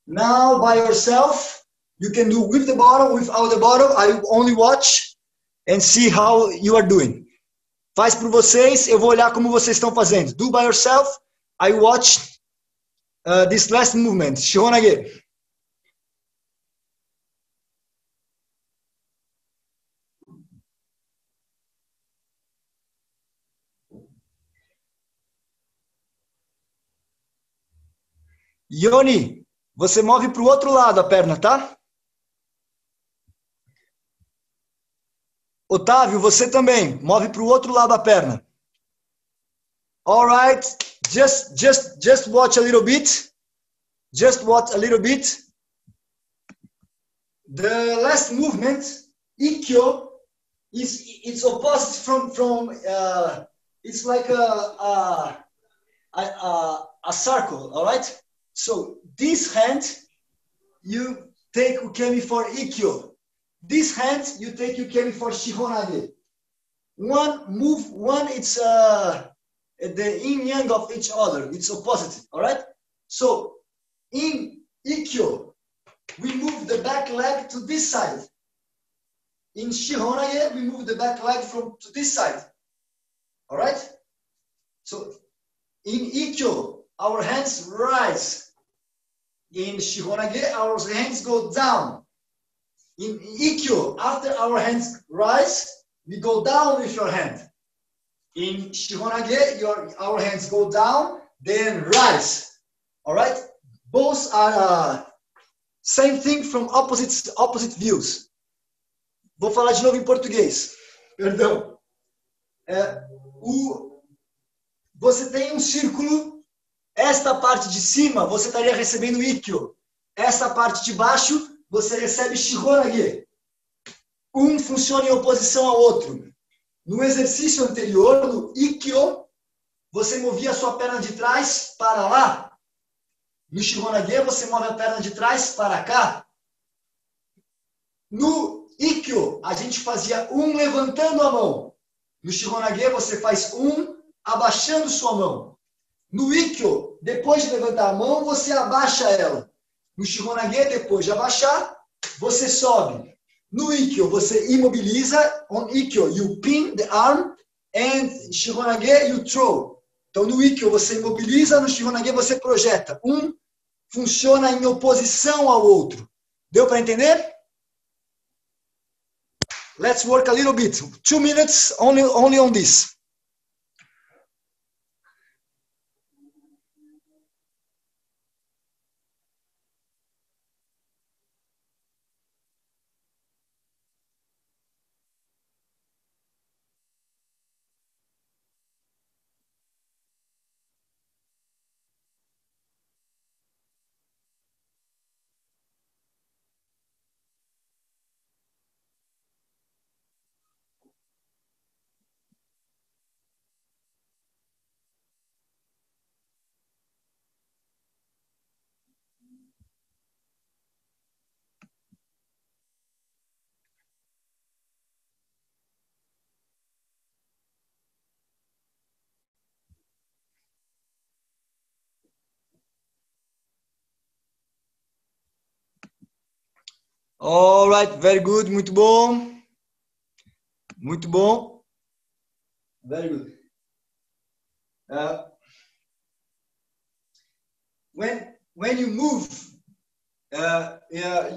Now, by yourself, you can do with the bottle, without the bottle. I only watch and see how you are doing. Faz por vocês, eu vou olhar como vocês estão fazendo. Do by yourself, I watch uh, this last movement. Shihonage. Yoni, você move para o outro lado a perna, tá? Otávio, você também. Move para o outro lado a perna. All right. Just, just, just watch a little bit. Just watch a little bit. The last movement, Ikkyo, is it's opposite from from. Uh, it's like a a, a a circle. All right. So this hand, you take ukemi for Ikkyo. This hand, you take you carry for Shihonage. One move, one it's uh, the yin yang of each other. It's opposite, all right? So in Ikkyo, we move the back leg to this side. In Shihonage, we move the back leg from to this side. All right? So in Ikkyo, our hands rise. In Shihonage, our hands go down. In Ikkyo, after our hands rise, we go down with your hand. In Shihonage, your, our hands go down, then rise. All right? Both are uh, same thing from opposite, opposite views. Vou falar de novo em português. Perdão. É, o, você tem um círculo. Esta parte de cima, você estaria recebendo Ikkyo. Essa parte de baixo, você recebe Shihonage. Um funciona em oposição ao outro. No exercício anterior, no Ikkyo, você movia a sua perna de trás para lá. No Shihonage, você move a perna de trás para cá. No Ikkyo, a gente fazia um levantando a mão. No Shihonage, você faz um abaixando sua mão. No Ikkyo, depois de levantar a mão, você abaixa ela. No Shihonage, depois de abaixar, você sobe. No Ikkyo, você imobiliza. On Ikkyo, you pin the arm. And Shihonage, you throw. Então, no Ikkyo, você imobiliza. No Shihonage, você projeta. Um funciona em oposição ao outro. Deu para entender? Let's work a little bit. Two minutes only, only on this. All right, very good, muito bom. Muito bom. Very good. Uh, when when you move, uh,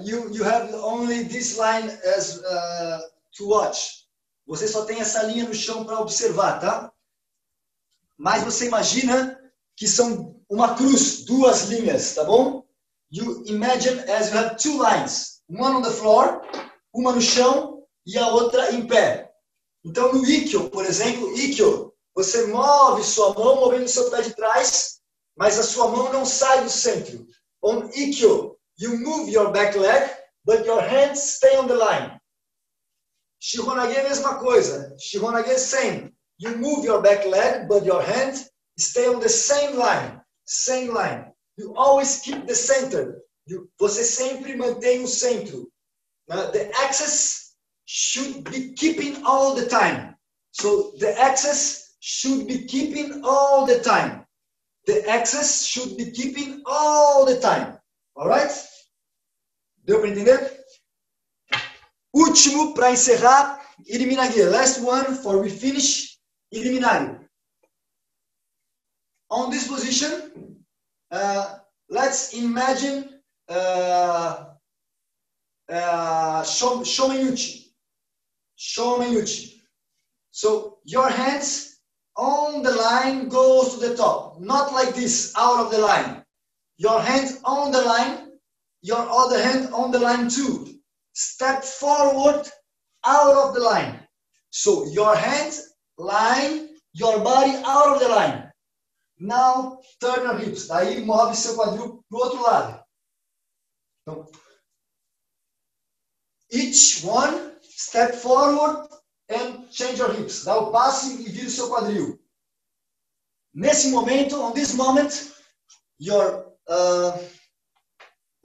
you you have only this line as uh, to watch. Você só tem essa linha no chão para observar, tá? Mas você imagina que são uma cruz, duas linhas, tá bom? You imagine as you have two lines, one on the floor, uma no chão e a outra em pé. Então no Ikkyo, por exemplo, Ikkyo, você move sua mão movendo seu pé de trás, mas a sua mão não sai do centro. On Ikkyo, you move your back leg, but your hands stay on the line. Shihonage é a mesma coisa. Shihonage same. You move your back leg, but your hand stay on the same line. Same line. You always keep the center. Você sempre mantém o centro. The axis should be keeping all the time. So the axis should be keeping all the time. The axis should be keeping all the time. Alright? Deu para entender? Último para encerrar, Iliminaghi. Last one for we finish Iliminaghi. On this position, uh, let's imagine uh, uh, Shomenyuchi. Shomenyuchi. So your hands on the line goes to the top, not like this, out of the line. Your hands on the line, your other hand on the line too step forward out of the line. So your hands line your body out of the line. Now turn your hips. Daí move seu quadril para o outro lado. Então, each one step forward and change your hips. Dá o passe e vira o seu quadril. Nesse momento, on this moment, your uh,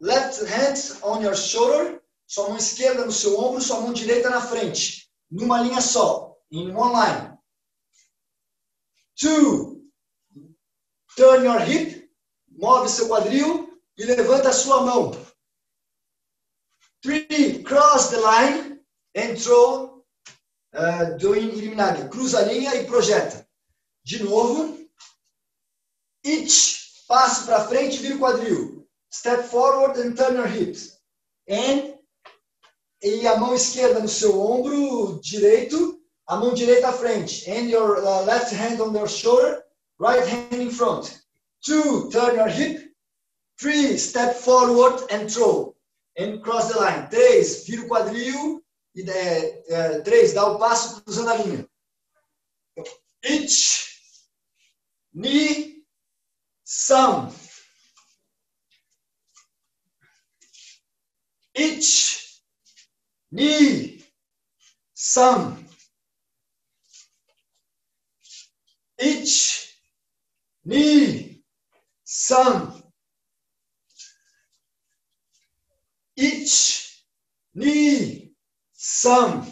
left hand on your shoulder sua mão esquerda no seu ombro, sua mão direita na frente, numa linha só, in one line. Two, turn your hip, move seu quadril e levanta a sua mão. Three, cross the line and throw, uh, doing eliminado. Cruza a linha e projeta. De novo. Each, passo para frente, vira o quadril. Step forward and turn your hips. And e a mão esquerda no seu ombro direito, a mão direita à frente. And your uh, left hand on your shoulder, right hand in front. Two, turn your hip. Three, step forward and throw. And cross the line. Três, vira o quadril. E, é, é, três, dá o passo cruzando a linha. Ich, ni, sam. Ich, ni, sam. Ich, ni, sam. Ich, ni, sam.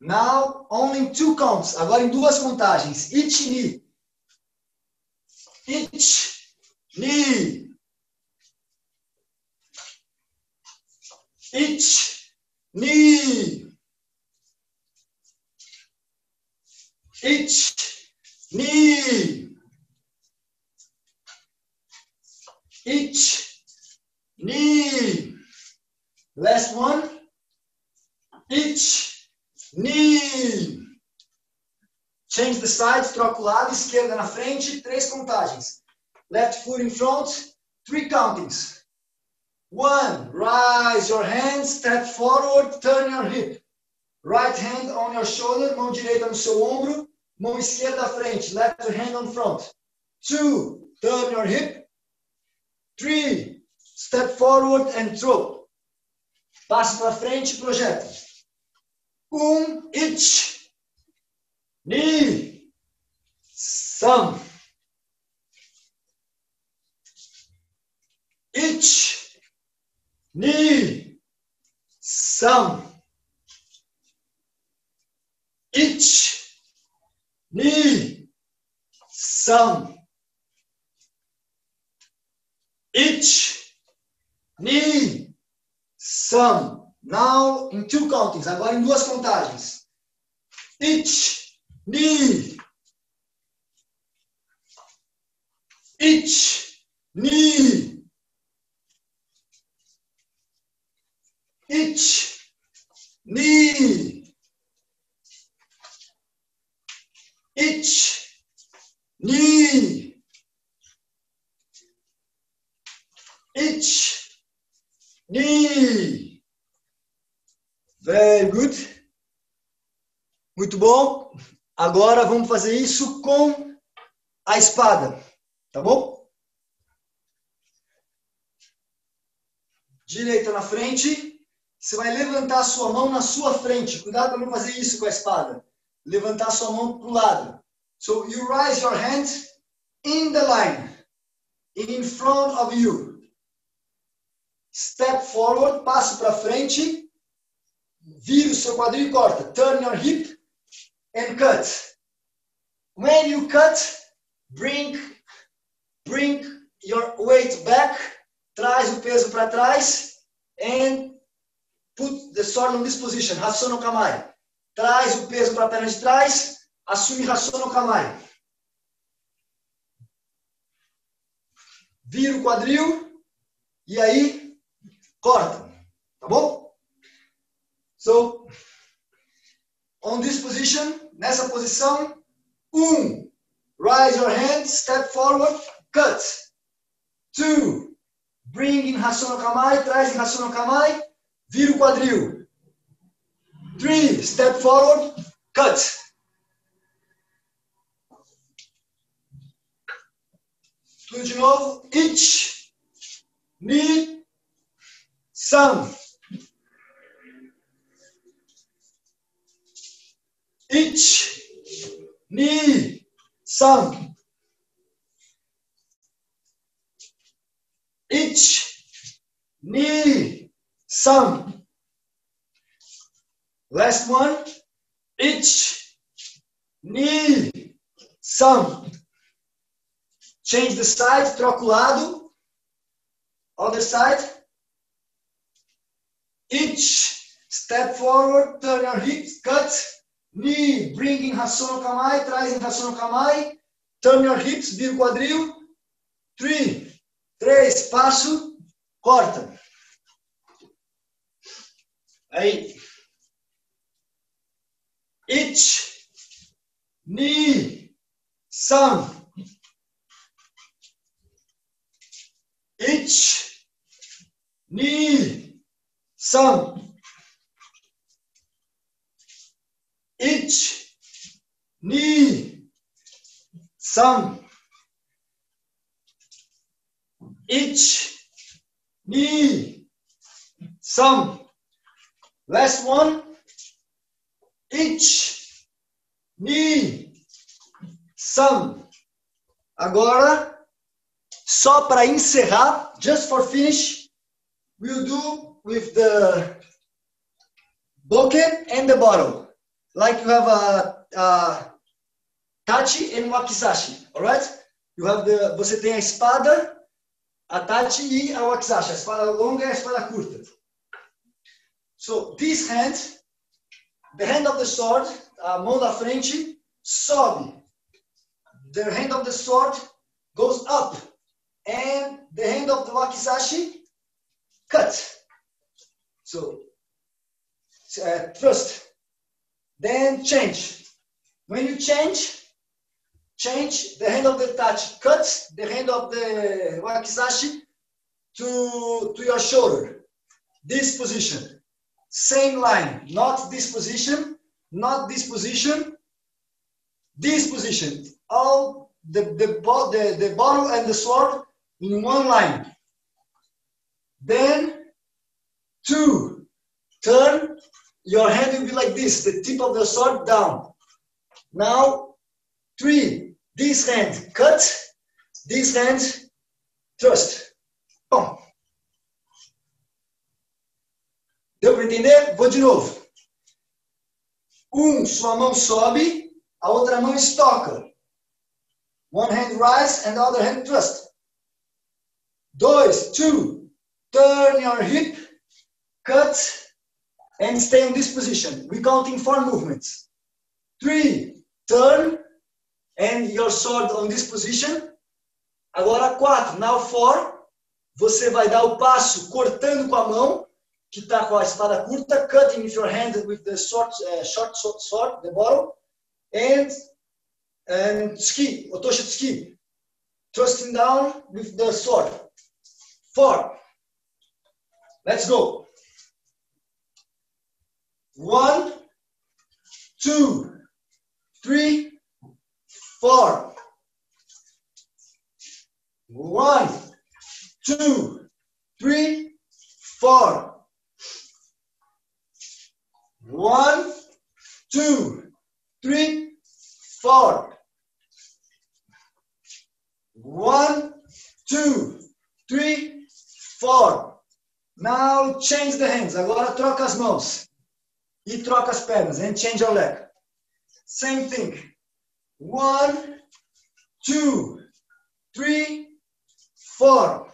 Now, only two counts. Agora em duas contagens. Ich, ni. Ich, ni. Ich, knee. Each knee. Each knee. Last one. Each knee. Change the sides, troca o lado, esquerda na frente, três contagens. Left foot in front, three countings. One, rise your hand, step forward, turn your hip. Right hand on your shoulder, mão direita no seu ombro, mão esquerda à frente, left hand on front. Two, turn your hip. Three, step forward and throw. Passe para frente e. Um, each, knee, some. Each, ni, sam, ich, ni, sam, ich, ni, sam. Now in two countings. Agora em duas contagens. Each knee. Each knee. Each knee. Each knee. Each knee. Very good. Muito bom. Agora vamos fazer isso com a espada. Tá bom? Direita na frente. Você vai levantar a sua mão na sua frente. Cuidado para não fazer isso com a espada. Levantar a sua mão para o lado. So you raise your hand in the line, in front of you. Step forward, passo para frente, vira o seu quadril e corta. Turn your hip and cut. When you cut, bring, bring your weight back, traz o peso para trás and put the sword in this position, Hasono Kamai. Traz o peso para a perna de trás, assume Hassono Kamai. Vira o quadril e aí corta. Tá bom? So, on this position, nessa posição, um, rise your hand, step forward, cut. Two, bring in Hassono Kamai, traz em Hassono Kamai, vira o quadril. Three, step forward, cut. Tudo de novo. It, me, some. It, me, some. It, me, some. Last one. It, me, some. Change the side, troca o lado. Other side. Each step forward, turn your hips, cut. Knee, bring in Hassono Kamai, traz em Hassono Kamai. Turn your hips, vira o quadril. Three, três, passo, corta. Aí. Each, knee, some. each, knee, some. Each, knee, some. Each, knee, some. Last one. Each, knee, some. Agora Só para encerrar, just for finish, we'll do with the bucket and the bottle. Like you have a, a tachi and wakizashi, alright? You have the, você tem a espada, a tachi e a wakizashi, a espada longa e a espada curta. So this hand, the hand of the sword, a mão da frente, sobe. The hand of the sword goes up and the hand of the wakizashi cut. So uh, first, then change. When you change, change the hand of the touch, cut the hand of the wakizashi to, to your shoulder. This position. Same line, not this position, not this position, this position. All the, the, the, the bottle and the sword in one line. Then two, turn, your hand will be like this, the tip of the sword down. Now, three, this hand cut, this hand thrust. Bom. Deu para entender? Vou de novo. Um, sua mão sobe, a outra mão estoca. One hand rise and the other hand thrust. Dois, two, turn your hip, cut, and stay in this position. We count in four movements. Three, turn, and your sword on this position. Agora quatro, now four. Você vai dar o passo cortando com a mão, que está com a espada curta, cutting with your hand with the short, uh, short sword, the bottom, and, and ski, otoshi ski, thrusting down with the sword. Four. Let's go. One, two, three, four. One, two, three, four. One, two, three, four. One, two, three, four. Now change the hands. Agora troca as mãos. E troca as pernas. And change your leg. Same thing. One, two, three, four.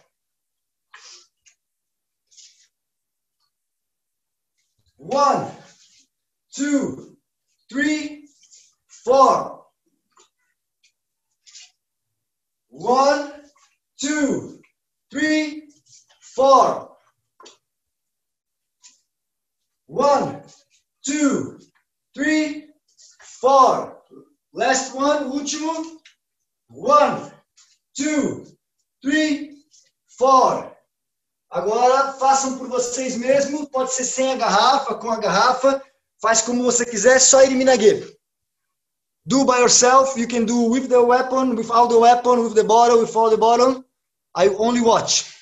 One, two, three, four. One, two, three, four. One, two, three, four. Last one, último. One, two, three, four. Agora façam por vocês mesmos, pode ser sem a garrafa, com a garrafa, faz como você quiser, só elimina give. Do by yourself, you can do with the weapon, without the weapon, with the bottle, without the bottle. I only watch.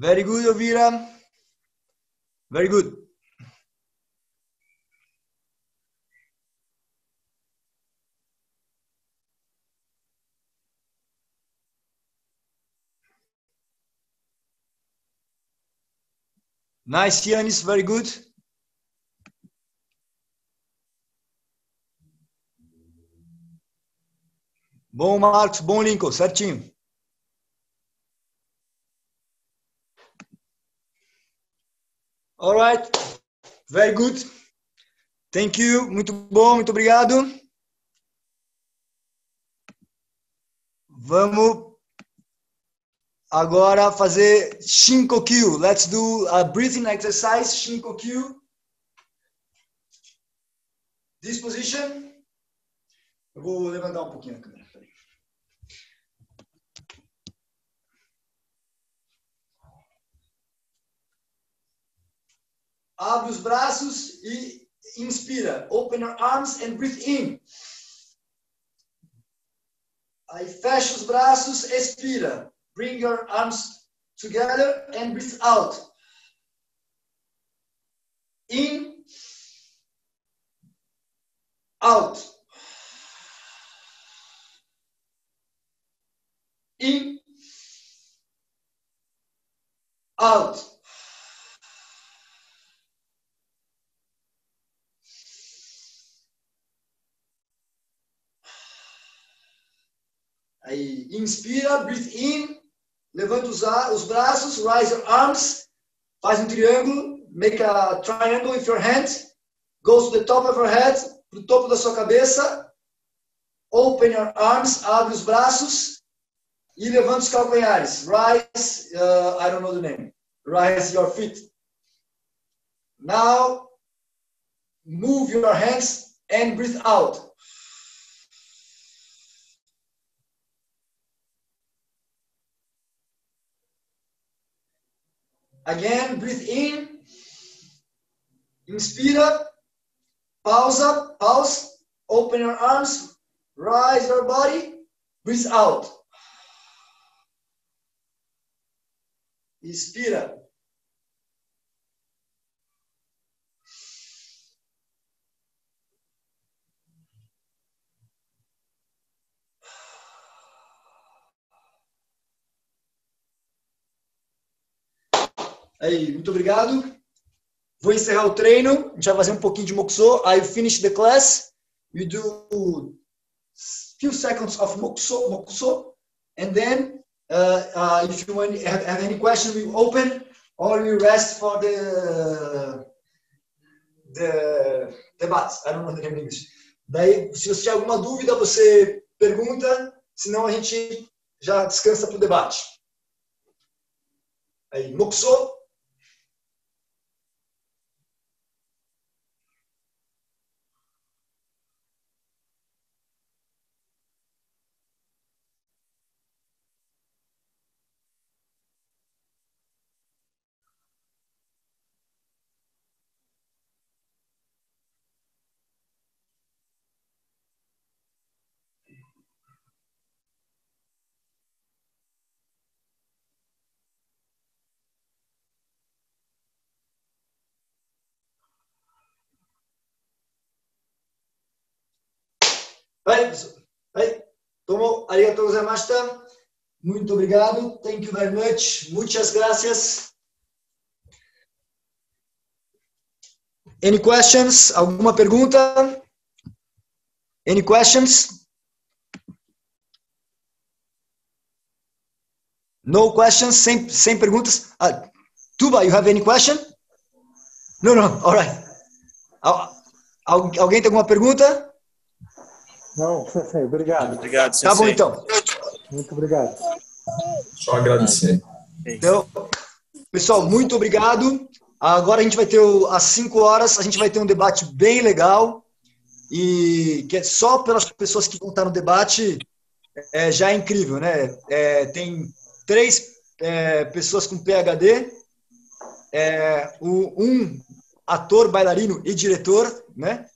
Very good, Ovira. Very good. Nice, Yanis. Very good. Bom, Marcos. Bom, Lincoln. Certinho. All right. Very good. Thank you. Muito bom, muito obrigado. Vamos agora fazer Shinkokyu. Let's do a breathing exercise, Shinkokyu. This position. Eu vou levantar um pouquinho a câmera. Abre os braços e inspira. Open your arms and breathe in. Aí fecha os braços, expira. Bring your arms together and breathe out. In. Out. In. Out. Aí, inspira, breathe in, levanta os, os braços, rise your arms, faz um triângulo, make a triangle with your hands, goes to the top of your head, pro topo da sua cabeça, open your arms, abre os braços e levanta os calcanhares. Rise, uh, I don't know the name. Rise your feet. Now, move your hands and breathe out. Again, breathe in. Inspira. Pausa. Pause. Up. Pause. Open your arms. Rise your body. Breathe out. Inspira. Aí, muito obrigado. Vou encerrar o treino. A gente vai fazer um pouquinho de mokuso. I finish the class. We do few seconds of mokuso, mokuso and then uh, uh, if you want, have, have any question, we open or we rest for the the debates. I don't know the name English. Daí, se você tiver alguma dúvida, você pergunta, senão a gente já descansa para o debate. Aí, mokuso. Bem, bem, tomo, arigatou gozaimashita. Muito obrigado. Thank you very much. Muchas gracias. Any questions? Alguma pergunta? Any questions? No questions? Sem, sem perguntas? Uh, Tuba, you have any question? No, no. All right. Alguém tem alguma pergunta? Não, obrigado. Obrigado, Tá bom, então. Muito obrigado. Só agradecer. Então, pessoal, muito obrigado. Agora a gente vai ter, às 5 horas, a gente vai ter um debate bem legal. E que é só pelas pessoas que vão estar no debate é, já é incrível, né? É, tem três é, pessoas com PhD, é, um ator, bailarino e diretor, né?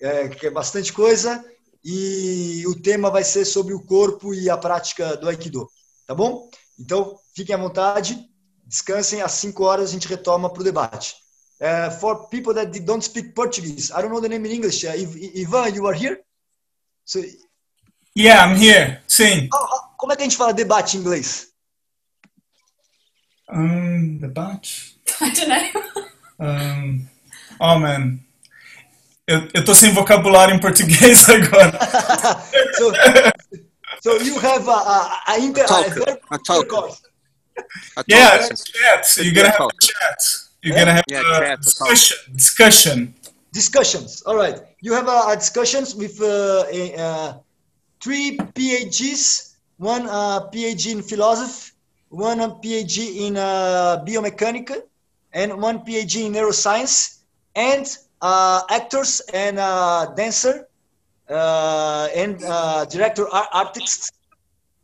É, que é bastante coisa e o tema vai ser sobre o corpo e a prática do Aikido, tá bom? Então, fiquem à vontade, descansem, às 5 horas a gente retoma para o debate. Uh, for people that don't speak Portuguese, I don't know the name in English. Uh, Ivan, you are here? So, yeah, I'm here. Sim. como é que a gente fala debate em inglês? Um, debate? I don't know. um, oh, man. Eu, eu tô sem vocabulário em português agora. so, so you have a, a, a, inter, talk, a, a talk. A yeah, talk. chat. You're gonna have a chat. You're yeah? gonna have yeah, a chat, discussion. Discussion. Discussions. All right. You have a, a discussions with uh, a, uh, three PhDs, one uh, PhD in philosophy, one PhD in uh, biomechanics, and one PhD in neuroscience, and uh, Uh, actors and uh, dancer uh, and uh, director artists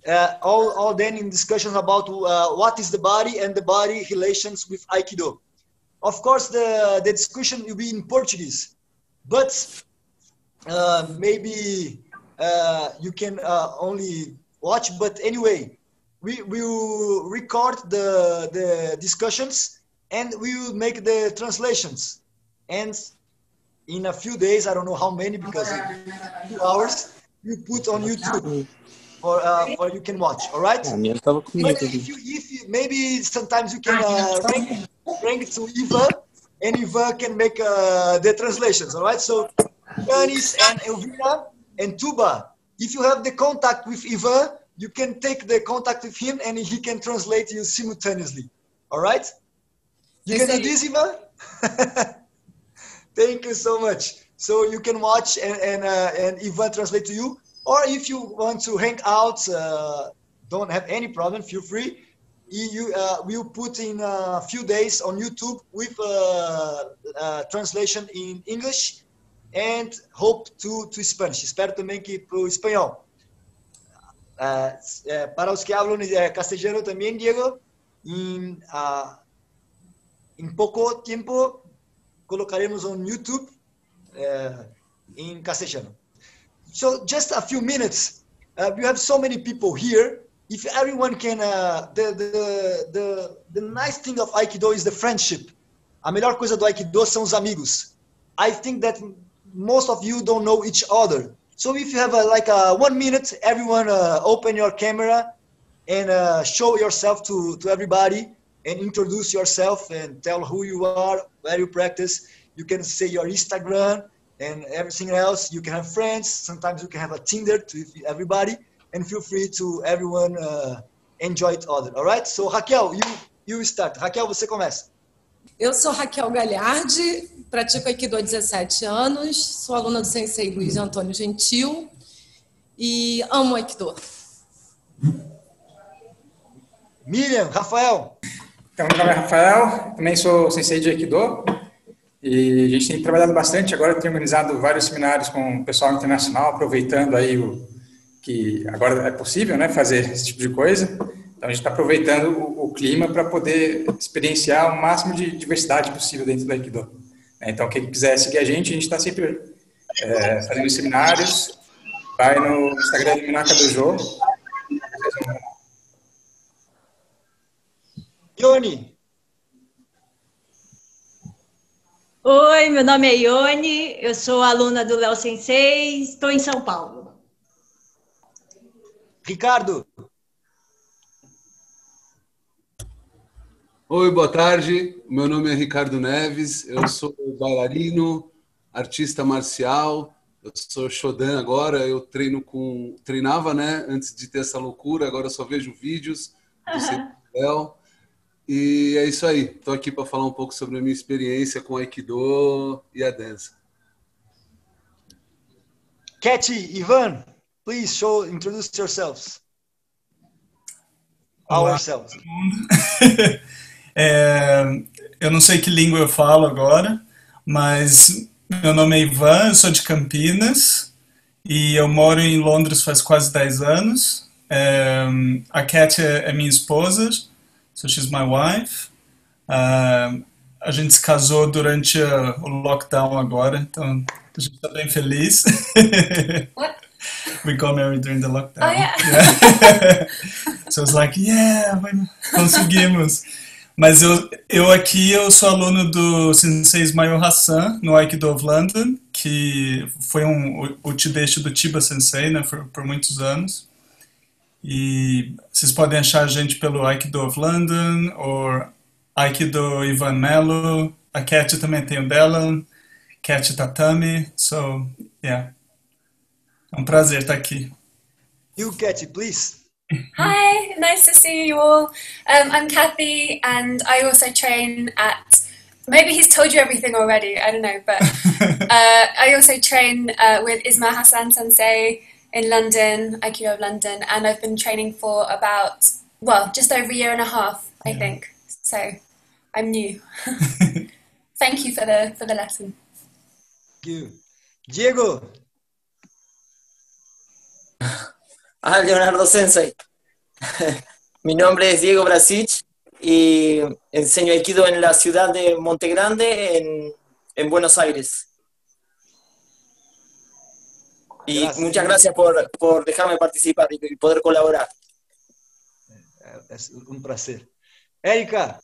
uh, all, all then in discussions about what is the body and the body relations with Aikido. Of course, the, the discussion will be in Portuguese, but maybe you can only watch. But anyway, we will record the, the discussions and we will make the translations. And in a few days, I don't know how many because two hours, you put on YouTube or, uh, or you can watch. All right. But if you, if you, maybe sometimes you can uh, bring, bring it to Eva, and Eva can make uh, the translations. All right. So Yanis and Elvira and Tuba, if you have the contact with Eva, you can take the contact with him, and he can translate you simultaneously. All right. You can do this, Eva. Thank you so much. So you can watch and and, uh, and Ivan translate to you, or if you want to hang out, uh, don't have any problem. Feel free. You uh, will put in a few days on YouTube with uh, uh, translation in English and hope to to Spanish. Espero também que para o espanhol. Uh, para os que hablan castellano también, Diego, en, en poco tiempo colocaremos on YouTube uh, in castelhano. So just a few minutes. Uh, we have so many people here. If everyone can, uh, the, the, the, the nice thing of Aikido is the friendship. A melhor coisa do Aikido são os amigos. I think that most of you don't know each other. So if you have a, like a one minute, everyone uh, open your camera and uh, show yourself to, to everybody and introduce yourself and tell who you are, where you practice. You can say your Instagram and everything else. You can have friends. Sometimes you can have a Tinder to everybody, and feel free to everyone uh, enjoy it other. All right? So Raquel, you you start. Raquel, você começa. Eu sou Raquel Galhardi, pratico Aikido há 17 anos, sou aluna do Sensei Luiz Antônio Gentil e amo Aikido. Miriam, Rafael. Então, meu nome é Rafael, também sou Sensei de Aikido e a gente tem trabalhado bastante. Agora tem organizado vários seminários com o pessoal internacional, aproveitando aí o que agora é possível, né, fazer esse tipo de coisa. Então, a gente está aproveitando o, o clima para poder experienciar o máximo de diversidade possível dentro do Aikido. Então, quem quiser seguir a gente, a gente está sempre é, fazendo seminários. Vai no Instagram do Minaka. Ione. Oi, meu nome é Ione, eu sou aluna do Léo Sensei, estou em São Paulo. Ricardo. Oi, boa tarde. Meu nome é Ricardo Neves, eu sou bailarino, artista marcial, eu sou Shodan agora, eu treino com treinava, né, antes de ter essa loucura, agora só vejo vídeos do Léo. E é isso aí. Estou aqui para falar um pouco sobre a minha experiência com Aikido e a dança. Cat, Ivan, please show, introduce yourselves. Olá. Ourselves. É, eu não sei que língua eu falo agora, mas meu nome é Ivan, eu sou de Campinas e eu moro em Londres faz quase 10 anos. É, a Cat é, é minha esposa, so she's my wife. Uh, a gente se casou durante a, o lockdown agora, então a gente está bem feliz. What? We got married during the lockdown. Oh, yeah. Yeah. so it's like, yeah, conseguimos. Mas eu, eu aqui eu sou aluno do Sensei Ismail Hassan no Aikido of London, que foi um, o, o Tideshi do Chiba Sensei, né, por, por muitos anos. E vocês podem achar a gente pelo Aikido of London ou Aikido Ivan Mello. A Cat também tem o dela, Cat Tatami. So, yeah. É um prazer estar aqui. You, Cat, please. Hi, nice to see you all. Um, I'm Kathy, and I also train at. Maybe he's told you everything already. I don't know, but uh, I also train uh, with Isma Hassan Sensei in London, Aikido of London, and I've been training for about well, just over a year and a half, I think. So I'm new. Thank you for the for the lesson. Thank you. Diego. Ah, Leonardo Sensei. Mi nombre es Diego Brasich y enseño Aikido en la ciudad de Monte Grande, en, en Buenos Aires. Y Gracias. muchas gracias por, por dejarme participar y, poder colaborar. É, é um prazer. Érica.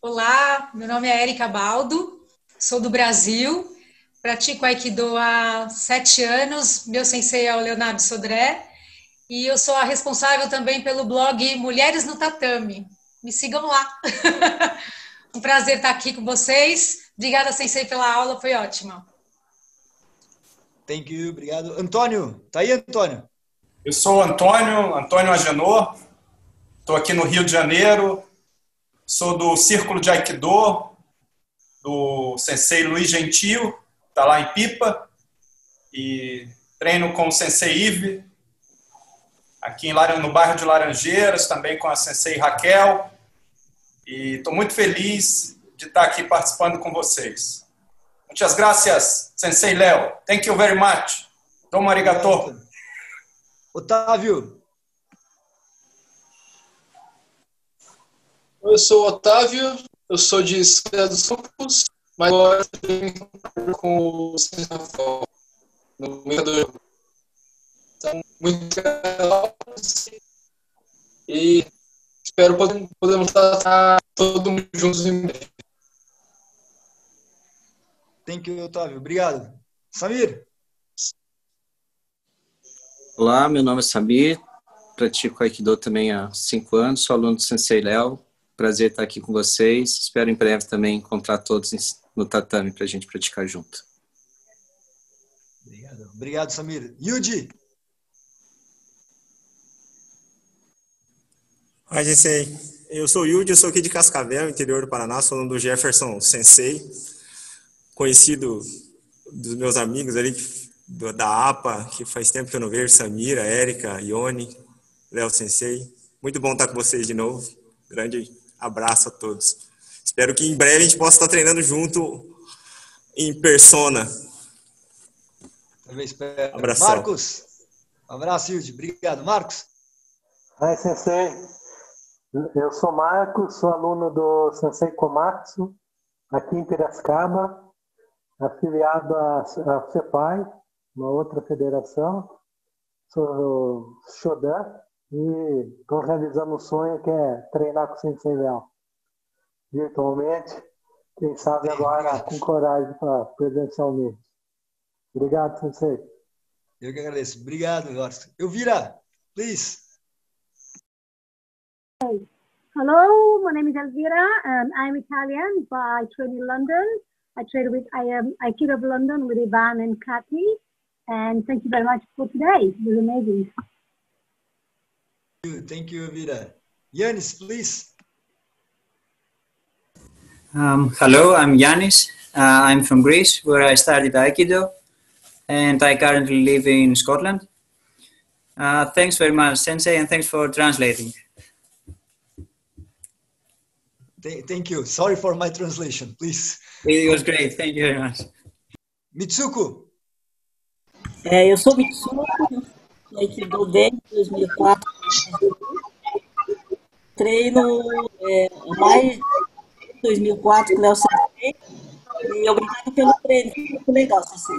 Olá, meu nome é Érica Baldo, sou do Brasil, pratico Aikido há sete anos, meu sensei é o Leonardo Sodré, e eu sou a responsável também pelo blog Mulheres no Tatame. Me sigam lá. um prazer estar aqui com vocês. Obrigada, sensei, pela aula, foi ótima. Thank you, obrigado. Antônio, tá aí, Antônio? Eu sou o Antônio, Antônio Agenor, estou aqui no Rio de Janeiro, sou do Círculo de Aikido, do Sensei Luiz Gentil, está lá em Pipa, e treino com o Sensei Ive, aqui em no bairro de Laranjeiras, também com a Sensei Raquel, e estou muito feliz de estar aqui participando com vocês. Muitas gracias, Sensei Léo. Thank you very much. Domo arigato. Otávio. Eu sou o Otávio, eu sou de São dos Campos, mas agora estou com o Sr. Rafael no meio do jogo. Então, muito legal e espero poder, podemos estar todo mundo juntos em breve. Thank you, Otávio. Obrigado. Samir. Olá, meu nome é Samir, pratico Aikido também há cinco anos, sou aluno do Sensei Léo. Prazer estar aqui com vocês. Espero em breve também encontrar todos no tatame para a gente praticar junto. Obrigado. Obrigado, Samir. Yuji! Oi, Sensei. Eu sou o Yuji, eu sou aqui de Cascavel, interior do Paraná, sou aluno do Jefferson Sensei, conhecido dos meus amigos ali da APA, que faz tempo que eu não vejo, Samira, Érica, Ione, Léo Sensei. Muito bom estar com vocês de novo. Grande abraço a todos. Espero que em breve a gente possa estar treinando junto em persona. Também espero. Abração. Marcos, um abraço, Yudi. Obrigado. Marcos. Oi, Sensei. Eu sou Marcos, sou aluno do Sensei Komatsu, aqui em Piracicaba, afiliado à CEPAI, uma outra federação. Sou Shodan e estou realizando um sonho que é treinar com o Sensei Léo. Virtualmente, quem sabe agora com coragem para presencialmente. Obrigado, Sensei. Eu que agradeço. Obrigado, Marcos. Elvira, please. Hello, my name is Elvira. Um, I'm Italian, but I train in London. I train with I am Aikido of London with Ivan and Kathy. And thank you very much for today. It was amazing. Thank you, Elvira. Yanis, please. Um, hello, I'm Yanis. Uh, I'm from Greece, where I studied Aikido, and I currently live in Scotland. Uh, thanks very much, Sensei, and thanks for translating. Thank you. Sorry for my translation, please. It was great. Thank you very much. Mitsuko. É, eu sou Mitsuko, Aikido desde 2004. Treino é, mais de 2004 com o Léo Sensei. E obrigado pelo treino, muito legal, Sensei.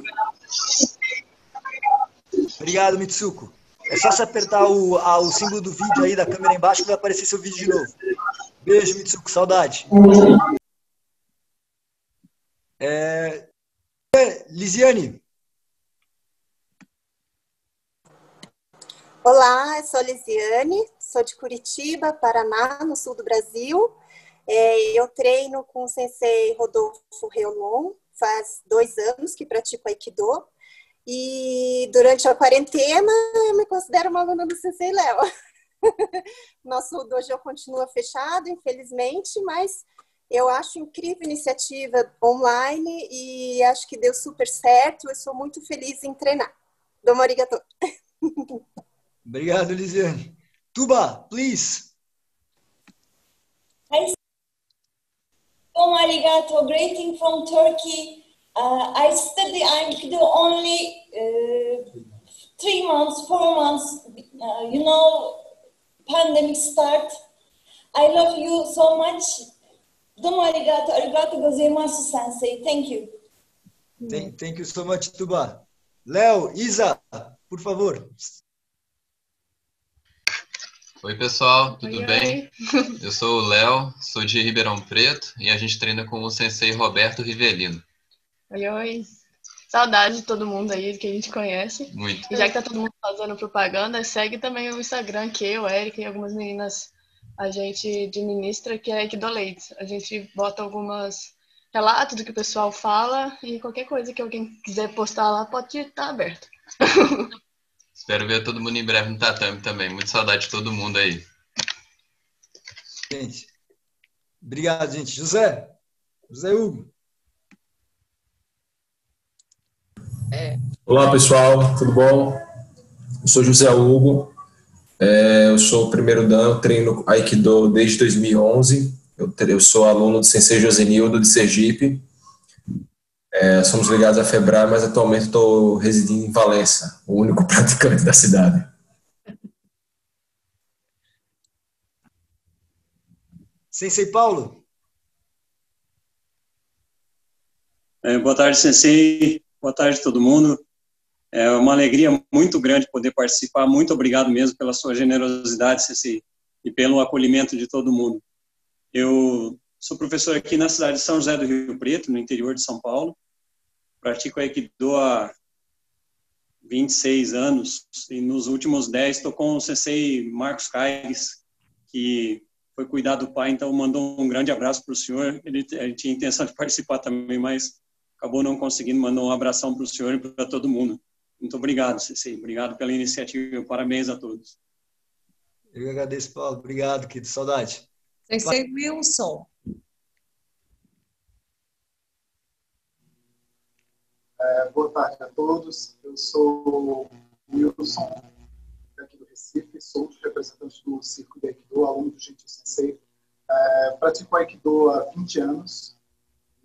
Obrigado, Mitsuko. É só você apertar o, a, o símbolo do vídeo aí da câmera embaixo que vai aparecer seu vídeo de novo. Beijo, Mitsuko. Saudade. É... Lisiane. Olá, eu sou Lisiane, sou de Curitiba, Paraná, no sul do Brasil. É, eu treino com o sensei Rodolfo Reolon, faz dois anos que pratico Aikido. E durante a quarentena eu me considero uma aluna do Sensei Léo. Nosso dojo continua fechado, infelizmente, mas eu acho incrível a iniciativa online e acho que deu super certo. Eu sou muito feliz em treinar. Domo arigato. Obrigado, Lisiane. Tuba, please. Domo arigato. Greeting from Turkey. Uh, I study Aikido only uh, three months, four months. Uh, you know, pandemic start. I love you so much. Domo arigato, arigato gozaimasu, sensei. Thank you. Thank, thank you so much, Tuba. Léo, Isa, por favor. Oi, pessoal, tudo Oi, bem? oi. Eu sou o Léo, sou de Ribeirão Preto e a gente treina com o sensei Roberto Rivelino. Oi, oi. Saudade de todo mundo aí que a gente conhece. Muito. E já que tá todo mundo fazendo propaganda, segue também o Instagram que eu, Erika e algumas meninas a gente administra, que é Equidoleite. A gente bota algumas relatos do que o pessoal fala e qualquer coisa que alguém quiser postar lá pode estar aberto. Espero ver todo mundo em breve no tatame também. Muito saudade de todo mundo aí. Gente. Obrigado, gente. José. José Hugo. Olá, pessoal, tudo bom? Eu sou José Hugo, é, eu sou o primeiro dan, eu treino Aikido desde 2011. Eu, eu sou aluno do Sensei Josenildo de Sergipe. É, somos ligados à Febrar, mas atualmente estou residindo em Valença, o único praticante da cidade. Sensei Paulo. É, boa tarde, Sensei. Boa tarde, todo mundo. É uma alegria muito grande poder participar. Muito obrigado mesmo pela sua generosidade, Sensei, e pelo acolhimento de todo mundo. Eu sou professor aqui na cidade de São José do Rio Preto, no interior de São Paulo. Pratico Aikido há 26 anos, e nos últimos 10 estou com o sensei Marcos Caires, que foi cuidar do pai, então mandou um grande abraço para o senhor. Ele, ele, tinha intenção de participar também, mas acabou não conseguindo. Mandou um abração para o senhor e para todo mundo. Muito obrigado, Ceci. Obrigado pela iniciativa. Parabéns a todos. Eu agradeço, Paulo. Obrigado, que saudade. Sensei Wilson. É, boa tarde a todos. Eu sou Wilson, aqui do Recife, sou um dos representantes do Circo de Aikido, aluno do Gentil Sensei. É, pratico Aikido há 20 anos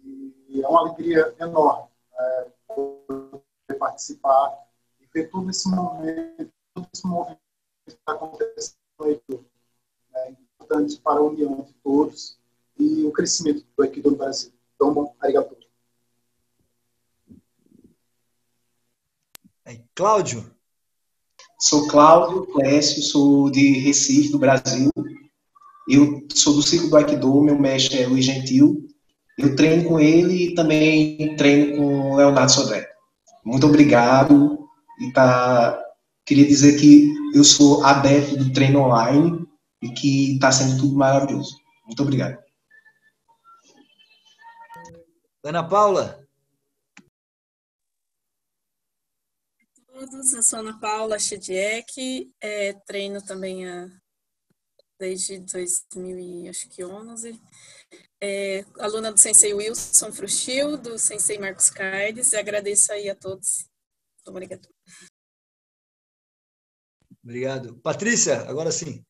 e é uma alegria enorme é, poder participar e ver todo esse momento, todo esse movimento que está acontecendo no Aikido. É importante para a união de todos e o crescimento do Aikido no Brasil. Então, bom, obrigado. Cláudio? Sou Cláudio Clécio, sou de Recife, do Brasil. Eu sou do Circo do Aikido, meu mestre é Luiz Gentil. Eu treino com ele e também treino com Leonardo Sodré. Muito obrigado. E tá, queria dizer que eu sou adepto do treino online e que está sendo tudo maravilhoso. Muito obrigado. Ana Paula? todos, eu sou Ana Paula Chediek, é, treino também a, desde 2011, é, aluna do Sensei Wilson Frustil, do Sensei Marcos Cardes, e agradeço aí a todos. Obrigada. Obrigado. Patrícia, agora sim.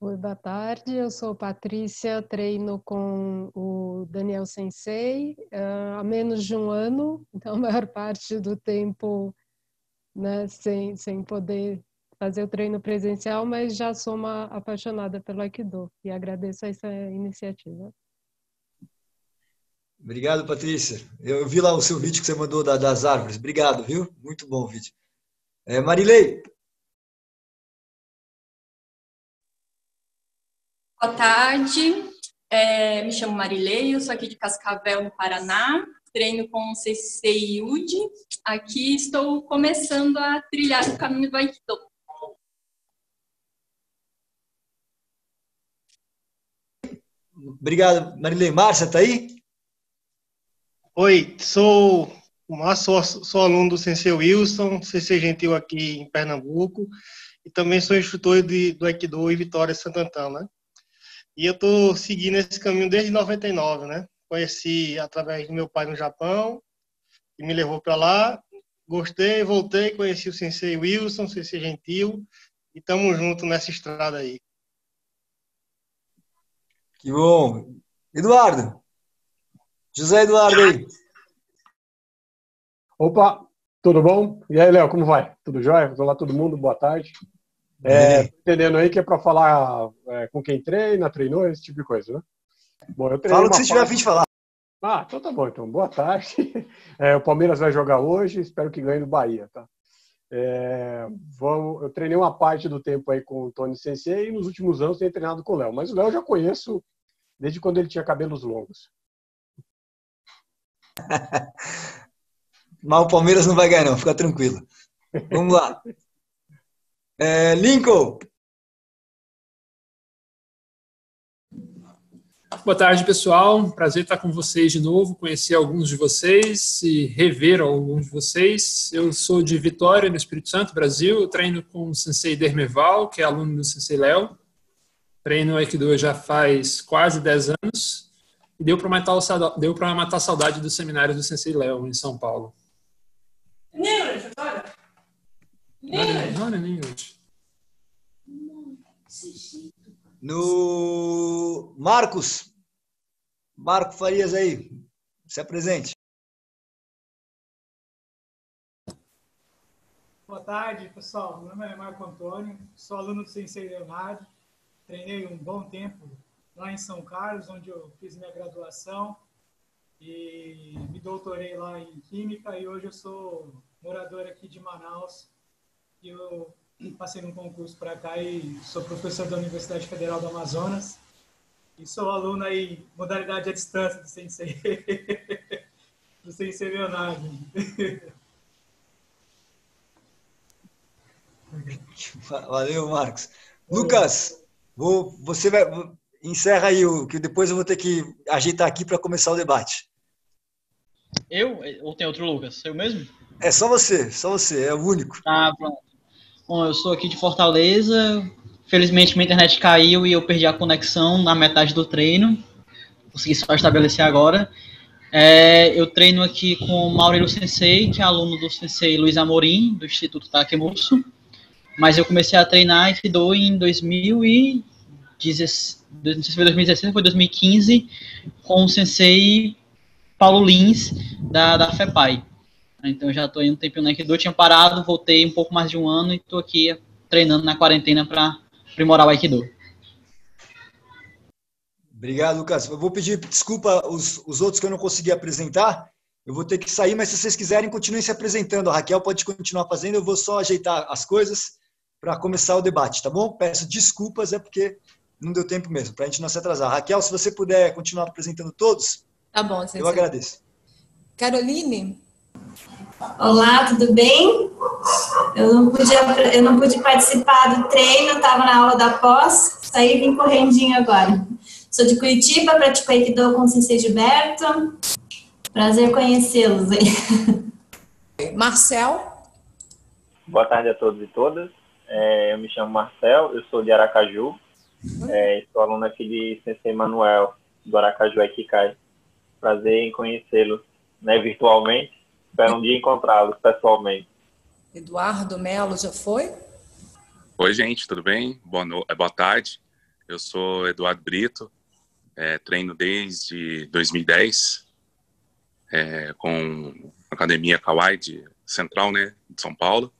Oi, boa tarde. Eu sou Patrícia, treino com o Daniel Sensei uh, há menos de um ano, então a maior parte do tempo né, sem, sem poder fazer o treino presencial, mas já sou uma apaixonada pelo Aikido e agradeço essa iniciativa. Obrigado, Patrícia. Eu vi lá o seu vídeo que você mandou das árvores. Obrigado, viu? Muito bom o vídeo. É, Marilei, Boa tarde, é, me chamo Marilei, eu sou aqui de Cascavel, no Paraná, treino com o CC Yudi. Aqui estou começando a trilhar o caminho do Aikido. Obrigado, Marilei. Márcia, está aí? Oi, sou o Márcio, sou, aluno do Sensei Wilson, CC Gentil aqui em Pernambuco, e também sou instrutor de, do Aikido em Vitória Santo Antão, né? E eu estou seguindo esse caminho desde 99, né? Conheci através do meu pai no Japão, que me levou para lá. Gostei, voltei, conheci o Sensei Wilson, Sensei Gentil, e estamos juntos nessa estrada aí. Que bom. Eduardo. José Eduardo aí. Opa, tudo bom? E aí, Léo, como vai? Tudo jóia? Olá, todo mundo, boa tarde. É, entendendo aí que é para falar é, com quem treina, treinou, esse tipo de coisa, né? Bom, eu Fala o que você tiver a fim de falar. Ah, então tá bom. Então, boa tarde. É, o Palmeiras vai jogar hoje, espero que ganhe no Bahia, tá? É, vamos, eu treinei uma parte do tempo aí com o Tony Sensei e nos últimos anos tenho treinado com o Léo. Mas o Léo eu já conheço desde quando ele tinha cabelos longos. Mas o Palmeiras não vai ganhar, não, fica tranquilo. Vamos lá. É, Lincoln. Boa tarde, pessoal. Prazer estar com vocês de novo, conhecer alguns de vocês e rever alguns de vocês. Eu sou de Vitória, no Espírito Santo, Brasil. Eu treino com o Sensei Dermeval, que é aluno do Sensei Léo. Treino Aikido já faz quase 10 anos. E deu para matar, deu matar a saudade dos seminários do Sensei Léo, em São Paulo. English, Vitória. Not in, not in English. No Marcos, Marco Farias aí, se apresente. Boa tarde, pessoal. Meu nome é Marco Antônio, sou aluno do Sensei Leonardo. Treinei um bom tempo lá em São Carlos, onde eu fiz minha graduação e me doutorei lá em Química e hoje eu sou morador aqui de Manaus, eu passei num concurso para cá e sou professor da Universidade Federal do Amazonas. E sou aluno aí, modalidade à distância do Sensei. do Sensei Leonardo. Valeu, Marcos. Lucas, vou, você vai, encerra aí, o, que depois eu vou ter que ajeitar aqui para começar o debate. Eu? Ou tem outro Lucas? Eu mesmo? É só você, só você, é o único. Ah, pronto. Bom, eu sou aqui de Fortaleza. Felizmente minha internet caiu e eu perdi a conexão na metade do treino. Consegui só estabelecer agora. É, eu treino aqui com o Maurílio Sensei, que é aluno do Sensei Luiz Amorim, do Instituto Takemusu. Mas eu comecei a treinar Aikido em 2016, não sei se foi 2016 ou foi 2015, com o Sensei Paulo Lins, da, da FEPAI. Então eu já estou aí um tempinho na Aikido, tinha parado, voltei um pouco mais de um ano e estou aqui treinando na quarentena para aprimorar o Aikido. Obrigado, Lucas. Eu vou pedir desculpa os, os outros que eu não consegui apresentar. Eu vou ter que sair, mas se vocês quiserem, continuem se apresentando. A Raquel pode continuar fazendo, eu vou só ajeitar as coisas para começar o debate, tá bom? Peço desculpas, é porque não deu tempo mesmo, para a gente não se atrasar. Raquel, se você puder continuar apresentando todos, tá bom, eu agradeço. Caroline? Olá, tudo bem? Eu não, podia, eu não pude participar do treino, estava na aula da pós, saí e vim correndinho agora. Sou de Curitiba, pratico Aikido com o Sensei Gilberto. Prazer conhecê-los aí. Marcel? Boa tarde a todos e todas. É, eu me chamo Marcel, eu sou de Aracaju. É, sou aluno aqui de Sensei Manuel, do Aracaju Equikai. Prazer em conhecê-los né, virtualmente Espero um dia encontrá-los pessoalmente. Eduardo Melo já foi? Oi, gente, tudo bem? Boa, no... É, boa tarde. Eu sou Eduardo Brito, é, treino desde 2010 é, com a Academia Kawai de Central, né, de São Paulo.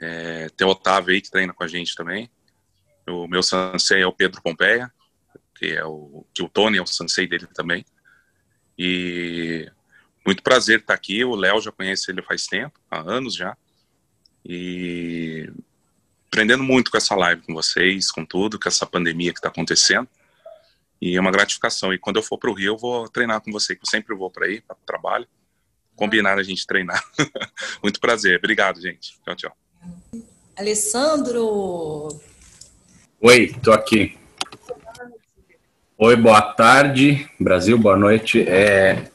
É, tem o Otávio aí que treina com a gente também. O meu sensei é o Pedro Pompeia, que é o que o Tony é o sensei dele também. E muito prazer estar aqui. O Léo já conhece ele faz tempo, há anos já. E aprendendo muito com essa live com vocês, com tudo, com essa pandemia que está acontecendo. E é uma gratificação. E quando eu for para o Rio, eu vou treinar com você, que eu sempre vou para aí, para o trabalho. Combinar a gente treinar. muito prazer. Obrigado, gente. Tchau, tchau. Alessandro. Oi, tô aqui. Oi, boa tarde, Brasil, boa noite. É,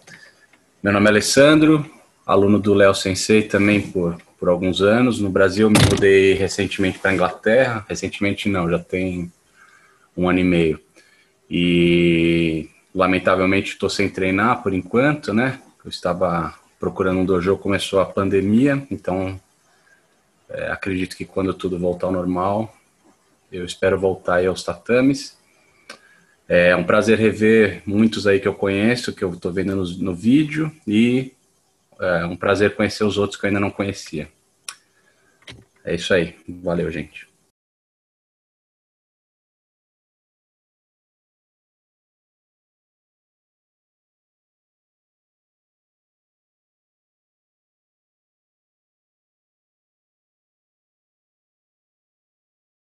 meu nome é Alessandro, aluno do Léo Sensei também por, por alguns anos. No Brasil, me mudei recentemente para a Inglaterra. Recentemente, não, já tem um ano e meio. E, lamentavelmente, estou sem treinar por enquanto, né? Eu estava procurando um dojo, começou a pandemia, então é, acredito que quando tudo voltar ao normal, eu espero voltar aos tatames. É um prazer rever muitos aí que eu conheço, que eu estou vendo no, no, vídeo, e é um prazer conhecer os outros que eu ainda não conhecia. É isso aí. Valeu, gente.